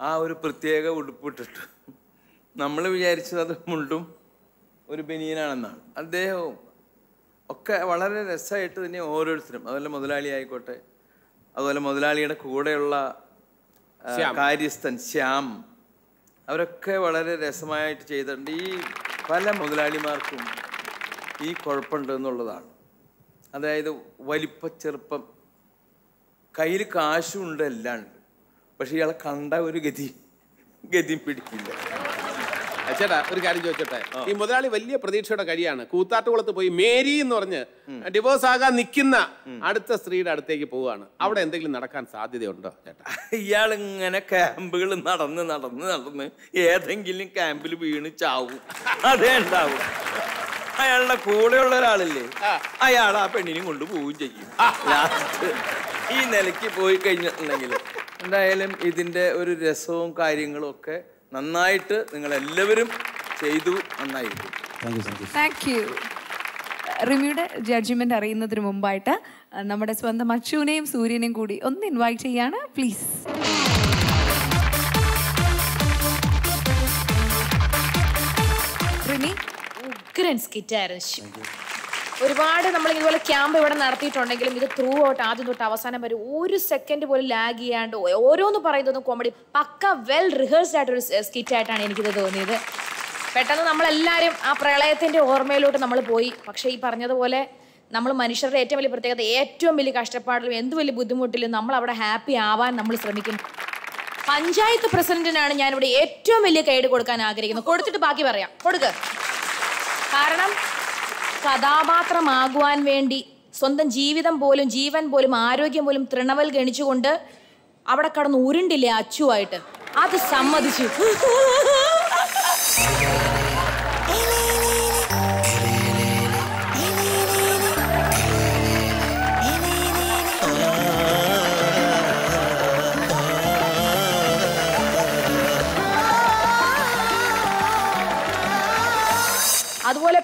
ആ ഒരു പ്രത്യേക ഉടുപ്പിട്ടിട്ട് നമ്മൾ വിചാരിച്ചത് അത് മുണ്ടും ഒരു ബനിയനാണെന്നാണ്. അദ്ദേഹവും ഒക്കെ വളരെ രസമായിട്ട് തന്നെ ഓരോരുത്തരും അതുപോലെ മുതലാളി ആയിക്കോട്ടെ അതുപോലെ മുതലാളിയുടെ കൂടെയുള്ള കാര്യസ്ഥൻ ശ്യാം. അവരൊക്കെ വളരെ രസമായിട്ട് ചെയ്തിട്ടുണ്ട്. ഈ പല മുതലാളിമാർക്കും ഈ കുഴപ്പമുണ്ട് എന്നുള്ളതാണ്. അതായത് വലിപ്പ ചെറുപ്പം കയ്യിൽ കാശുണ്ട് എല്ലാം ഉണ്ട് പക്ഷെ ഇയാളെ കണ്ട ഒരു ഗതി ഗതി പിടിക്കില്ല. ചേട്ടാ ഒരു കാര്യം ചോദിച്ചോട്ടെ? ഈ മുതലാളി വലിയ പ്രതീക്ഷയുടെ കഴിയാണ്. കൂത്താട്ടുകുളത്ത് പോയി മേരി എന്ന് പറഞ്ഞ് ഡിവോഴ്സ് ആകാൻ നിൽക്കുന്ന അടുത്ത സ്ത്രീയുടെ അടുത്തേക്ക് പോവുകയാണ്. അവിടെ എന്തെങ്കിലും നടക്കാൻ സാധ്യതയുണ്ടോ ചേട്ടാ? ഇയാൾ ഇങ്ങനെ ക്യാമ്പുകൾ നടന്ന് നടന്ന് നടന്ന് ഏതെങ്കിലും ക്യാമ്പിൽ വീണ് ചാവും. അതേ ഉണ്ടാവും. അയാളുടെ കൂടെയുള്ള ഒരാളില്ലേ? അയാൾ ആ പെണ്ണിനെയും കൊണ്ട് പോവുകയും ചെയ്യും. ലാസ്റ്റ് ഈ നിലയ്ക്ക് പോയി കഴിഞ്ഞിട്ടുണ്ടെങ്കിൽ എന്തായാലും ഇതിന്റെ ഒരു രസവും കാര്യങ്ങളും ഒക്കെ നന്നായിട്ട് നിങ്ങൾ എല്ലാവരും ചെയ്തു നന്നായിരിക്കും. താങ്ക് യു റിമിയുടെ ജഡ്ജ്മെന്റ് അറിയുന്നതിന് മുമ്പായിട്ട് നമ്മുടെ സ്വന്തം അച്ചുവിനെയും സൂര്യനെയും കൂടി ഒന്ന് ഇൻവൈറ്റ് ചെയ്യാണ് പ്ലീസ് റിമി ഉഗ്രൻ സ്കിറ്റായിരുന്നു. ഒരുപാട് നമ്മൾ ഇതുപോലെ ക്യാമ്പ് ഇവിടെ നടത്തിയിട്ടുണ്ടെങ്കിലും ഇത് ത്രൂ ഔട്ട് ആദ്യം തൊട്ട് അവസാനം വരെ ഒരു സെക്കൻഡ് പോലും ലാഗ് ചെയ്യാണ്ട് ഓരോന്ന് പറയുന്നതും കോമഡി പക്ക വെൽ റിഹേഴ്സ്ഡ് ആയിട്ടൊരു സ്കിറ്റ് ആയിട്ടാണ് എനിക്കിത് തോന്നിയത്. പെട്ടെന്ന് നമ്മളെല്ലാവരും ആ പ്രളയത്തിന്റെ ഓർമ്മയിലോട്ട് നമ്മൾ പോയി. പക്ഷേ ഈ പറഞ്ഞതുപോലെ നമ്മൾ മനുഷ്യരുടെ ഏറ്റവും വലിയ പ്രത്യേകത ഏറ്റവും വലിയ കഷ്ടപ്പാടിലും എന്ത് വലിയ ബുദ്ധിമുട്ടിലും നമ്മൾ അവിടെ ഹാപ്പി ആവാൻ നമ്മൾ ശ്രമിക്കും. പഞ്ചായത്ത് പ്രസിഡന്റിനാണ് ഞാനിവിടെ ഏറ്റവും വലിയ കൈഡ് കൊടുക്കാൻ ആഗ്രഹിക്കുന്നത്. കൊടുത്തിട്ട് ബാക്കി പറയാം. കൊടുക്ക്. കാരണം കഥാപാത്രമാകുവാൻ വേണ്ടി സ്വന്തം ജീവിതം പോലും ജീവൻ പോലും ആരോഗ്യം പോലും തൃണവൽ ഗണിച്ചുകൊണ്ട് അവിടെ കടന്ന് ഉരുണ്ടില്ലേ അച്ചുവായിട്ട്? അത് സമ്മതിച്ചു.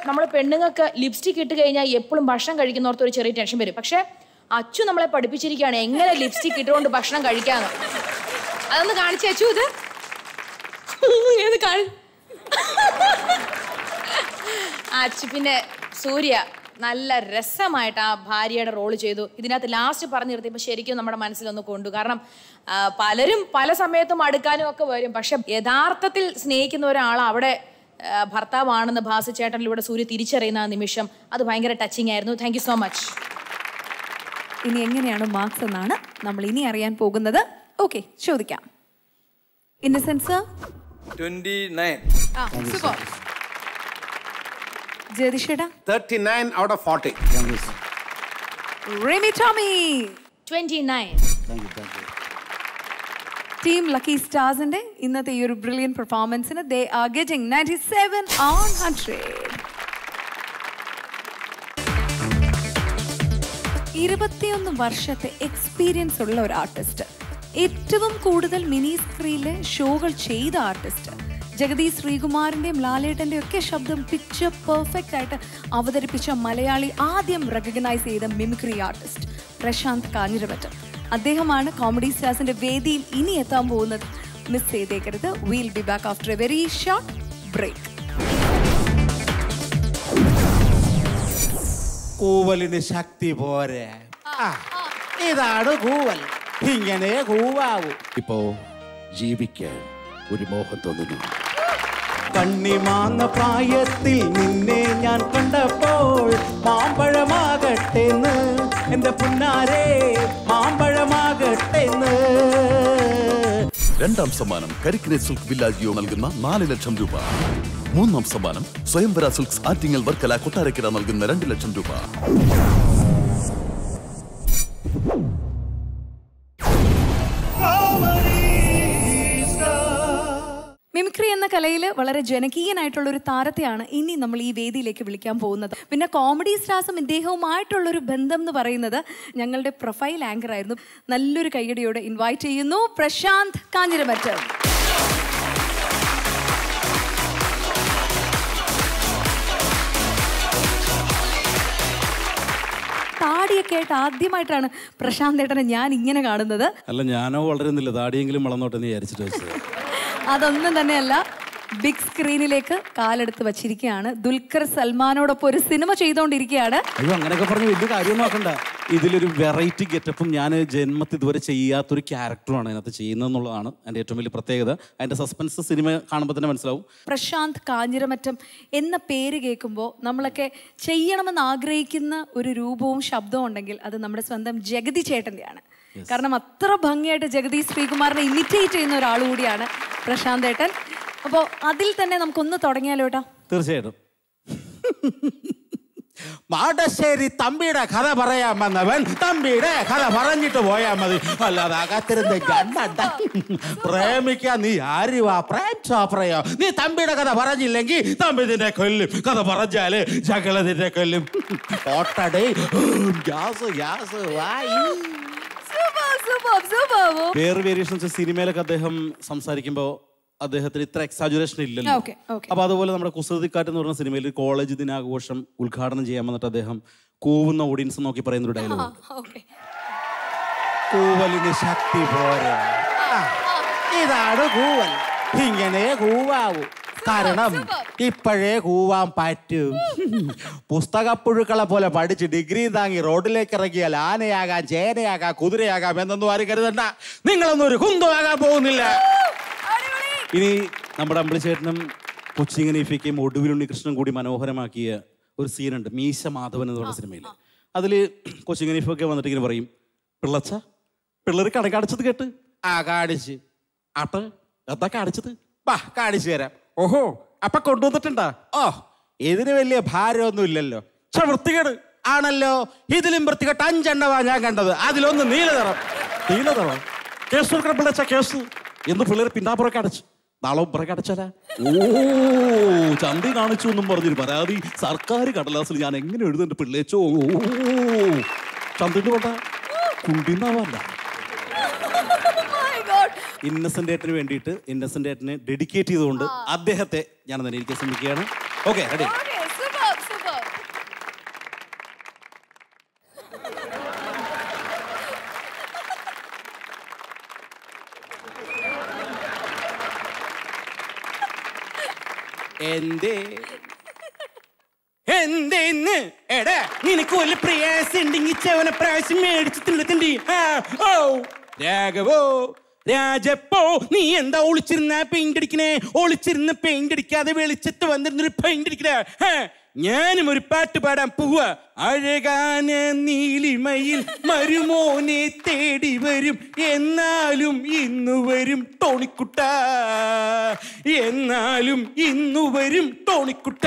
നമ്മൾ പെണ്ണുങ്ങൾക്ക് ലിപ്സ്റ്റിക് ഇട്ട് കഴിഞ്ഞാൽ എപ്പോഴും ഭക്ഷണം കഴിക്കുന്നവർക്ക് ഒരു ചെറിയ ടെൻഷൻ വരും. പക്ഷെ അച്ചു നമ്മളെ പഠിപ്പിച്ചിരിക്കുകയാണ് എങ്ങനെ ലിപ്സ്റ്റിക് ഇട്ടുകൊണ്ട് ഭക്ഷണം കഴിക്കാന്ന്. അതൊന്ന് കാണിച്ചു അച്ചു ഇത്. അച്ചു പിന്നെ സൂര്യ നല്ല രസമായിട്ട് ആ ഭാര്യയുടെ റോൾ ചെയ്തു. ഇതിനകത്ത് ലാസ്റ്റ് പറഞ്ഞു നിർത്തിയപ്പോൾ ശരിക്കും നമ്മുടെ മനസ്സിലൊന്ന് കൊണ്ടു. കാരണം പലരും പല സമയത്തും അടുക്കാനും ഒക്കെ വരും. പക്ഷെ യഥാർത്ഥത്തിൽ സ്നേഹിക്കുന്ന ഒരാൾ അവിടെ ഭർത്താവാണെന്ന് ഭാസച്ചേട്ടനിലൂടെ സൂര്യ തിരിച്ചറിയുന്ന ആ നിമിഷം അത് ഭയങ്കര ടച്ചിങ് ആയിരുന്നു. താങ്ക് യു സോ മച്ച് ഇനി എങ്ങനെയാണ് മാർക്സ് എന്നാണ് നമ്മൾ ഇനി അറിയാൻ പോകുന്നത്. ഓക്കെ ചോദിക്കാം. ഇന്നസെൻസ് ട്വന്റി നയൻ ആ super ജയതിഷേടാ thirty nine out of forty Rimi Tomy. Twenty nine team lucky സ്റ്റാർസിന്റെ ഇന്നത്തെ ഈ ഒരു brilliant പെർഫോമൻസിന് they are getting ninety seven on hundred ഇരുപത്തിയൊന്ന് വർഷത്തെ എക്സ്പീരിയൻസ് ഉള്ള ഒരു ആർട്ടിസ്റ്റ് ഏറ്റവും കൂടുതൽ മിനി സ്ക്രീനിൽ ഷോകൾ ചെയ്ത ആർട്ടിസ്റ്റ് ജഗദീഷ് ശ്രീകുമാറിന്റെയും ലാലേട്ടന്റെയും ഒക്കെ ശബ്ദം പിക്ചർ പെർഫെക്റ്റ് ആയിട്ട് അവതരിപ്പിച്ച മലയാളി ആദ്യം റെക്കഗ്നൈസ് ചെയ്ത മിമിക്രി ആർട്ടിസ്റ്റ് പ്രശാന്ത് കാഞ്ഞിരപറ്റം അദ്ദേഹമാണ് കോമഡി സ്റ്റാർസിന്റെ വേദിയിൽ ഇനി എത്താൻ പോകുന്നത്. Miss ചെയ്തേക്കരുത്. Will be back after a very short break കൂവലിന് ശക്തി പോരെ. ഇതാണ് കൂവൽ. ഇങ്ങനെ കൂവാവൂ. ഇപ്പോ ജീവിക്കാൻ ഒരു മോഹം തോന്നുന്നു. കണ്ണിമാങ്ങ പ്രായത്തിൽ നിന്നെ ഞാൻ കണ്ടപ്പോൾ മാമ്പഴമാകട്ടെന്ന്. എന്റെ പുന്നാരെ മാമ്പഴമാകട്ടെന്ന്. രണ്ടാം സമ്മാനം കരിക്കിനെ സിൽക്ക് വില്ലാജിയോ നൽകുന്ന നാല് ലക്ഷം രൂപ. മൂന്നാം സമ്മാനം സ്വയംവര സിൽക്സ് ആറ്റിങ്ങൽ വർക്കല കൊട്ടാരക്കര നൽകുന്ന രണ്ട് ലക്ഷം രൂപ. മിമിക്രി എന്ന കലയിൽ വളരെ ജനകീയനായിട്ടുള്ള ഒരു താരത്തെയാണ് ഇനി നമ്മൾ ഈ വേദിയിലേക്ക് വിളിക്കാൻ പോകുന്നത്. പിന്നെ കോമഡി സ്റ്റാർസും ഇദ്ദേഹവുമായിട്ടുള്ള ഒരു ബന്ധം എന്ന് പറയുന്നത് ഞങ്ങളുടെ പ്രൊഫൈൽ ആങ്കർ ആയിരുന്നു. നല്ലൊരു കൈയടിയോടെ ഇൻവൈറ്റ് ചെയ്യുന്നു. പ്രശാന്ത് കാഞ്ഞിരമറ്റം. താടിയൊക്കെ ആയിട്ട് ആദ്യമായിട്ടാണ് പ്രശാന്ത് ഏട്ടനെ ഞാൻ ഇങ്ങനെ കാണുന്നത്. അല്ല ഞാനോ വളരുന്നില്ല. താടിയെങ്കിലും വളർന്നോട്ടെ എന്ന് വിചാരിച്ചിട്ട് വെച്ചത്. അതൊന്നും തന്നെയല്ല ബിഗ് സ്ക്രീനിലേക്ക് കാലെടുത്ത് വച്ചിരിക്കുകയാണ്. ദുൽഖർ സൽമാനോടൊപ്പം ഒരു സിനിമ ചെയ്തുകൊണ്ടിരിക്കുകയാണ് അയ്യോ അങ്ങനെയൊക്കെ പറഞ്ഞ് വലിയ കാര്യം നോക്കണ്ട ഇതിലൊരു വെറൈറ്റി ഗെറ്റപ്പും ഞാൻ ജന്മത്തിൽ ഇതുവരെ ചെയ്യാത്തൊരു ക്യാരക്ടറാണ് അതിനകത്ത് ചെയ്യുന്നതെന്നുള്ളതാണ് എന്റെ ഏറ്റവും വലിയ പ്രത്യേകത. അതിന്റെ സസ്പെൻസ് സിനിമ കാണുമ്പോൾ തന്നെ മനസ്സിലാവും. പ്രശാന്ത് കാഞ്ഞിരമറ്റം എന്ന പേര് കേൾക്കുമ്പോൾ നമ്മളൊക്കെ ചെയ്യണമെന്ന് ആഗ്രഹിക്കുന്ന ഒരു രൂപവും ശബ്ദവും ഉണ്ടെങ്കിൽ അത് നമ്മുടെ സ്വന്തം ജഗതി ചേട്ടന്റെയാണ്. കാരണം അത്ര ഭംഗിയായിട്ട് ജഗദീഷ് ശ്രീകുമാറിനെ ഇമിറ്റേറ്റ് ചെയ്യുന്ന ഒരാൾ കൂടിയാണ് പ്രശാന്ത് ഏട്ടൻ. അപ്പോൾ അതിൽ തന്നെ നമുക്കൊന്ന് തുടങ്ങിയാലോ ഏട്ടാ? തീർച്ചയായിട്ടും. മാടശ്ശേരി തമ്പിയുടെ കഥ പറയാൻ വന്നവൻ തമ്പിയുടെ കഥ പറഞ്ഞിട്ട് പോയാൽ മതി. അല്ലാതെ അകത്തിരുന്ന് ഗണ്ണണ്ട. പ്രേമിക്കാൻ നീ ആരുവാ പ്രേം പ്രയോ നീ തമ്പിയുടെ കഥ പറഞ്ഞില്ലെങ്കിൽ തമ്പി നിന്നെ കൊല്ലും. കഥ പറഞ്ഞാൽ ചകള നിന്നെ കൊല്ലും. ഓട്ടടേ ഗ്യാസ് ഗ്യാസ് വായി. വേറെ വേരിയേഷൻസ് സിനിമയിലൊക്കെ അദ്ദേഹം സംസാരിക്കുമ്പോൾ അദ്ദേഹത്തിന് ഇത്ര എക്സാജുറേഷൻ ഇല്ലല്ലോ. അപ്പൊ അതുപോലെ നമ്മുടെ കുസൃതിക്കാറ്റ് എന്ന് പറഞ്ഞ സിനിമയിൽ കോളേജ് ദിനാഘോഷം ഉദ്ഘാടനം ചെയ്യാൻ വന്നിട്ട് അദ്ദേഹം കൂവുന്ന ഓഡിയൻസ് നോക്കി പറയുന്ന ഒരു ഡയലോഗ് കൂവലിന് ശക്തി പോരാ. ഇതാണ് കൂവൽ. ഇങ്ങനെ കൂവാവൂ. കാരണം ഇപ്പോഴേ കൂവാൻ പറ്റും. പുസ്തകപ്പുഴുക്കളെ പോലെ പഠിച്ച് ഡിഗ്രി താങ്ങി റോഡിലേക്ക് ഇറങ്ങിയാൽ ആനയാകാം ചേനയാകാം കുതിരയാകാം എന്നൊന്നും ആരും കരുതണ്ട. നിങ്ങളൊന്നും ഒരു കുന്തമാകാൻ പോകുന്നില്ല. ഇനി നമ്മുടെ അമ്പിളിച്ചേട്ടനും കൊച്ചിങ്ങനീഫയ്ക്കും ഒടുവിൽ കൃഷ്ണൻ കൂടി മനോഹരമാക്കിയ ഒരു സീനുണ്ട് മീശ മാധവൻ എന്ന് പറഞ്ഞ സിനിമയിൽ അതിൽ കൊച്ചിങ്ങനീഫൊക്കെ വന്നിട്ട് ഇങ്ങനെ പറയും പിള്ളച്ച പിള്ളേർ കണക്കടച്ചത് കേട്ട്. ആ കാണിച്ച്. ആട്ട് എന്താ കാണിച്ചത്? വാ കാണിച്ചു തരാം. ഓഹോ അപ്പൊ കൊണ്ടുവന്നിട്ടുണ്ടാ? ഓ ഇതിന് വലിയ ഭാരമൊന്നും ഇല്ലല്ലോ പക്ഷെ വൃത്തികേട്. ആണല്ലോ ഇതിലും വൃത്തികെട്ട് അഞ്ചെണ്ണവാ ഞാൻ കണ്ടത്. അതിലൊന്ന് നീലതറം നീലതറം കേസ് കൊടുക്കണം പിള്ളച്ച കേസ്. എന്ന് പിള്ളേർ പിന്നാപ്പുറൊക്കെ അടച്ചു. നാളെ പുറകെ അടച്ചാലാ? ഓ ചന്തി കാണിച്ചു എന്നും പറഞ്ഞൊരു. പരാതി സർക്കാർ കടലാസിൽ ഞാൻ എങ്ങനെ എഴുതുന്നുണ്ട് പിള്ളേച്ചോ? ഓ ചന്തിന്റെ കൊണ്ട. കുണ്ടിന്നാവല്ല ഇന്നസെന്റ് ഏട്ടന് വേണ്ടിയിട്ട് ഇന്നസെന്റ് ഏട്ടനെ ഡെഡിക്കേറ്റ് ചെയ്തുകൊണ്ട് അദ്ദേഹത്തെ ഞാൻ തന്നെ എനിക്ക് ശ്രമിക്കുകയാണ്. ഓക്കെ റെഡി എന്തേ? എന്തേന്ന് എടാ നിനക്ക് വല്ല പ്രയാസം ഉണ്ടെങ്കിൽ ചെവന പ്രാവശ്യം മേടിച്ച് തിന്നത്തിന്റെ ഓ രാഘവോ രാജപ്പോ നീ എന്താ ഒളിച്ചിരുന്ന പെയിന്റ് അടിക്കണേ? ഒളിച്ചിരുന്ന് പെയിന്റ് അടിക്കാതെ വെളിച്ചത്ത് വന്നിരുന്നൊരു പെയിന്റ് അടിക്കണേ? ഞാനും ഒരു പാട്ട് പാടാൻ പോവുക. അഴകാന നീലിമയിൽ മരുമോനെ തേടി വരും. എന്നാലും ഇന്നു വരും ടോണിക്കുട്ട. എന്നാലും ഇന്നു വരും ടോണിക്കുട്ട.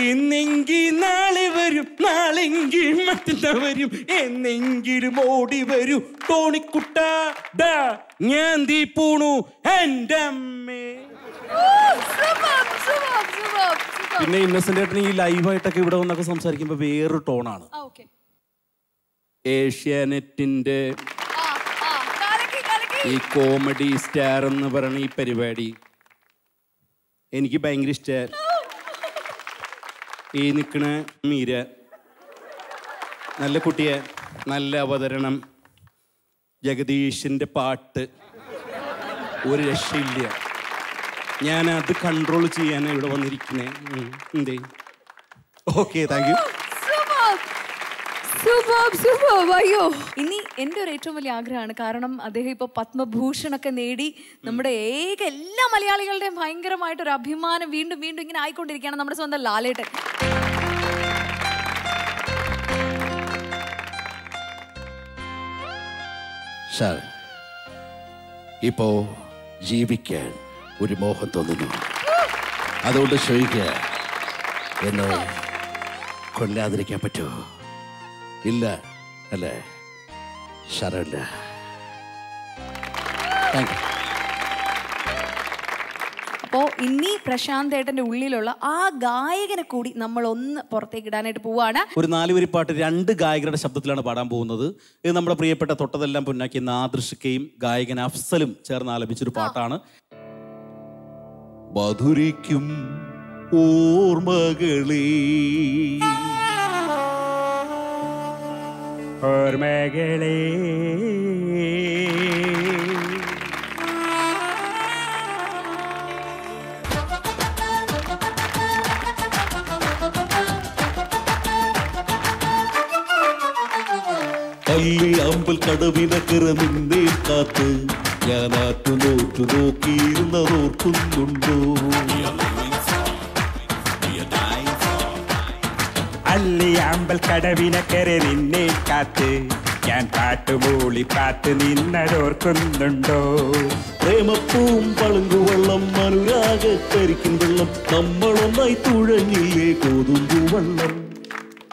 ഇന്നെങ്കിൽ നാളെ വരും നാളെങ്കിൽ മറ്റന്നാ വരും എന്നെങ്കിലും ഓടി വരും. ടോണിക്കുട്ട ഡാ ഞാൻ തീ പൂണു എന്റെ അമ്മേ. പിന്നെ ഇന്നസെന്റ് ഏട്ടൻ ഈ ലൈവായിട്ടൊക്കെ ഇവിടെ വന്നൊക്കെ സംസാരിക്കുമ്പോൾ വേറൊരു ടോണാണ്. ഏഷ്യാനെറ്റിന്റെ ഈ കോമഡി സ്റ്റാർ എന്ന് പറയുന്ന ഈ പരിപാടി എനിക്ക് ഭയങ്കര ഇഷ്ടമാണ് ഈ നിൽക്കണ മീര. നല്ല കുട്ടിയെ നല്ല അവതരണം. ജഗദീഷിന്റെ പാട്ട്. ഒരു രക്ഷയില്ല. അത് കൺട്രോൾ ചെയ്യാനാണ് ഇവിടെ വന്നിരിക്കുന്നത് എന്തേ? ഓക്കെ താങ്ക് യു അയ്യോ. ഇനി എന്റെ ഒരു ഏറ്റവും വലിയ ആഗ്രഹമാണ്. കാരണം അദ്ദേഹം ഇപ്പോൾ പത്മഭൂഷണൊക്കെ നേടി നമ്മുടെ ഏക എല്ലാ മലയാളികളുടെയും ഭയങ്കരമായിട്ട് ഒരു അഭിമാനം വീണ്ടും വീണ്ടും ഇങ്ങനെ ആയിക്കൊണ്ടിരിക്കുകയാണ് നമ്മുടെ സ്വന്തം ലാലേട്ടൻ. സാർ ഇപ്പോ ജീവിക്കാൻ ഒരു മോഹം തോന്നുന്നു. അതുകൊണ്ട് ചോദിക്കുക എന്നെ കൊല്ലാതിരിക്കാൻ പറ്റുമോ? ഇല്ല. അല്ലേ? ശരല്ല താങ്ക് യു അപ്പോൾ ഇനി പ്രശാന്ത് ഏട്ടന്റെ ഉള്ളിലുള്ള ആ ഗായകനെ കൂടി നമ്മൾ ഒന്ന് പുറത്തേക്ക് ഇടാനായിട്ട് പോവാണ്. ഒരു നാലുവരി പാട്ട് രണ്ട് ഗായകരുടെ ശബ്ദത്തിലാണ് പാടാൻ പോകുന്നത്. ഇത് നമ്മുടെ പ്രിയപ്പെട്ട തൊട്ടതെല്ലാം പൊന്നാക്കി നാദൃഷിക്കയും ഗായകൻ അഫ്സലും ചേർന്ന് ആലപിച്ചൊരു പാട്ടാണ്. മധുരിക്കും ഓർമ്മകളേ ഓർമ്മകളേ. അല്ലി അമ്പൽ കടവിനക്കര നിന്നേ കാത്ത്. ഞാൻ ആറ്റു നോറ്റു നോക്കിയിരുന്നതോർക്കുന്നുണ്ടോ? അല്ലി അമ്പൽ കടവിനക്കരെ നിന്നെ കാത്ത്. ഞാൻ പാട്ടുമൂളി പാത്ത് നിന്നതോർക്കുന്നുണ്ടോ? പ്രേമപ്പൂവും പളുങ്കുവെള്ളം അനുരാഗക്കരിക്കും വെള്ളം നമ്മളൊന്നായി തുഴഞ്ഞില്ലേ കോതുമ്പു വെള്ളം.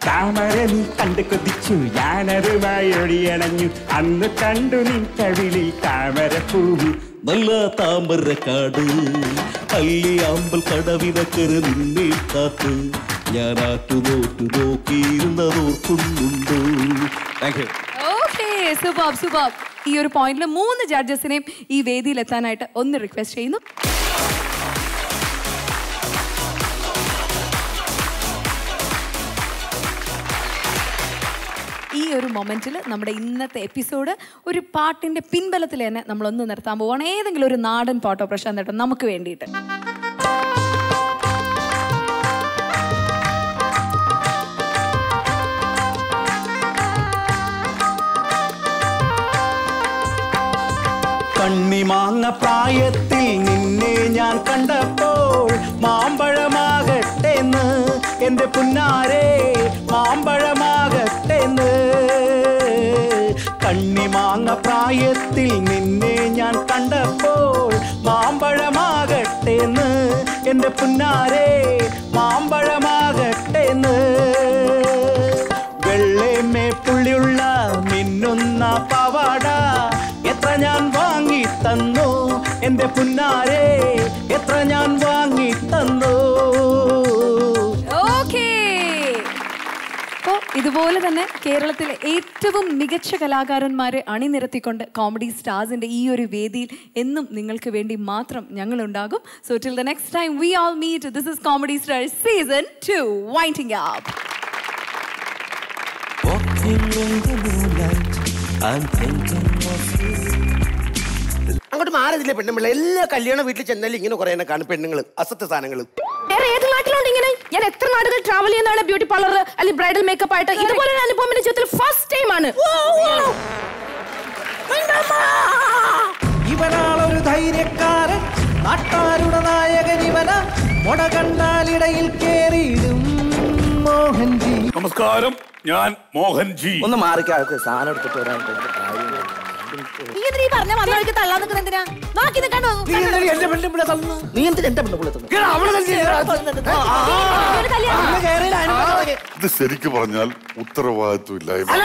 താമര നീ കണ്ട് കൊതിച്ചു ഞാനതുമായി ഒഴിയണഞ്ഞു. അന്ന് കണ്ടു നിൻ കവിളിൽ താമരപ്പൂവ്. നല്ല താമരക്കാട് അല്ലി അമ്പൽ കടവിനക്കര് നിന്നെ കാത്ത്. ഞാൻ നോറ്റു നോക്കിയിരുന്നതോർക്കുന്നുണ്ടോ താങ്ക് യു സുബാബ് സുബാബ് ഈ ഒരു പോയിന്റിൽ മൂന്ന് ജഡ്ജസിനെയും ഈ വേദിയിൽ എത്താനായിട്ട് ഒന്ന് റിക്വസ്റ്റ് ചെയ്യുന്നു. ഈ ഒരു മൊമെന്റിൽ നമ്മുടെ ഇന്നത്തെ എപ്പിസോഡ് ഒരു പാട്ടിന്റെ പിൻബലത്തിൽ തന്നെ നമ്മളൊന്ന് നിർത്താൻ പോവാണ്. ഏതെങ്കിലും ഒരു നാടൻ പാട്ടോ പ്രശാന്ത് നമുക്ക് വേണ്ടിയിട്ട്. കണ്ണിമാങ്ങ പ്രായത്തിൽ നിന്നെ ഞാൻ കണ്ടപ്പോൾ മാമ്പഴമാകട്ടെന്ന്. എന്റെ പുന്നാരെ മാമ്പഴമാകട്ടെന്ന്. കണ്ണിമാങ്ങ പ്രായത്തിൽ നിന്നെ ഞാൻ കണ്ടപ്പോൾ മാമ്പഴമാകട്ടെന്ന്. എന്റെ പുന്നാരെ മാമ്പഴമാകട്ടെന്ന്. വെള്ളേമേ പുള്ളിയുള്ള മിന്നുന്ന പവാട. എത്ര ഞാൻ തന്നു. എന്റെ പുന്നാരെ എത്ര ഞാൻ വാങ്ങി തന്നു ഇതുപോലെ തന്നെ കേരളത്തിലെ ഏറ്റവും മികച്ച കലാകാരന്മാരെ അണിനിരത്തിക്കൊണ്ട് കോമഡി സ്റ്റാർസിന്റെ ഈ ഒരു വേദിയിൽ എന്നും നിങ്ങൾക്ക് വേണ്ടി മാത്രം ഞങ്ങൾ ഉണ്ടാകും so till the next time we all meet this is comedy star season two winding up Walking in the moonlight, I'm thinking of you. അങ്ങോട്ട് മാറിയില്ലേ പെണ്ണുമ്പിള്ള? എല്ലാ കല്യാണ വീട്ടിൽ ചെന്നാലും ഇങ്ങനെ കുറെ എന്നെ കാണും. പെണ്ണുങ്ങൾ അസത്യ സാധനങ്ങൾ വേറെ ഏത് നാട്ടിലുണ്ട് ഇങ്ങനെ? ഞാൻ എത്ര നാടുകൾ ട്രാവൽ ചെയ്യുന്നതാണ്? ബ്യൂട്ടി പാർലർ അല്ലെങ്കിൽ ബ്രൈഡൽ മേക്കപ്പ് ആയിട്ട്. ഇതുപോലെ ഒരു അനുഭവം എന്റെ ജീവിതത്തിൽ ഫസ്റ്റ് ടൈം ആണ്. ഇവനാളൊരു ധൈര്യക്കാരൻ നാട്ടാരുടെ നായകൻ ഇവന. മുട കണ്ടാലിടയിൽ കേറിയിടും മോഹൻജി. നമസ്കാരം ഞാൻ മോഹൻജി. ഒന്ന് മാറിക്കാർക്ക് സാധനം എടുത്തിട്ട് വരാൻ. നീ എന്തിനാ ഈ പറഞ്ഞ വന്ന വഴിക്ക് തള്ളാൻ നിൽക്കുന്ന എന്തിനാ നോക്കി നിൽക്കണ്ടോ നീ എന്തിനാ എന്റെ പെണ്ണിപ്പിള്ളെ തള്ളുന്നത്? നീ എന്തിനാ എന്റെ പെണ്ണിപ്പിള്ളെ തള്ളുന്നത്? കേറ്, അവളെ തല്ലി, കേറ്. ആ, ആ, ആ. അന്ന് കേറിയില്ല, അതിന് പറ്റാതെ. ഇത് ശരിക്കും പറഞ്ഞാൽ ഉത്തരവാദിത്വം ഇല്ലായ്മ അല്ല,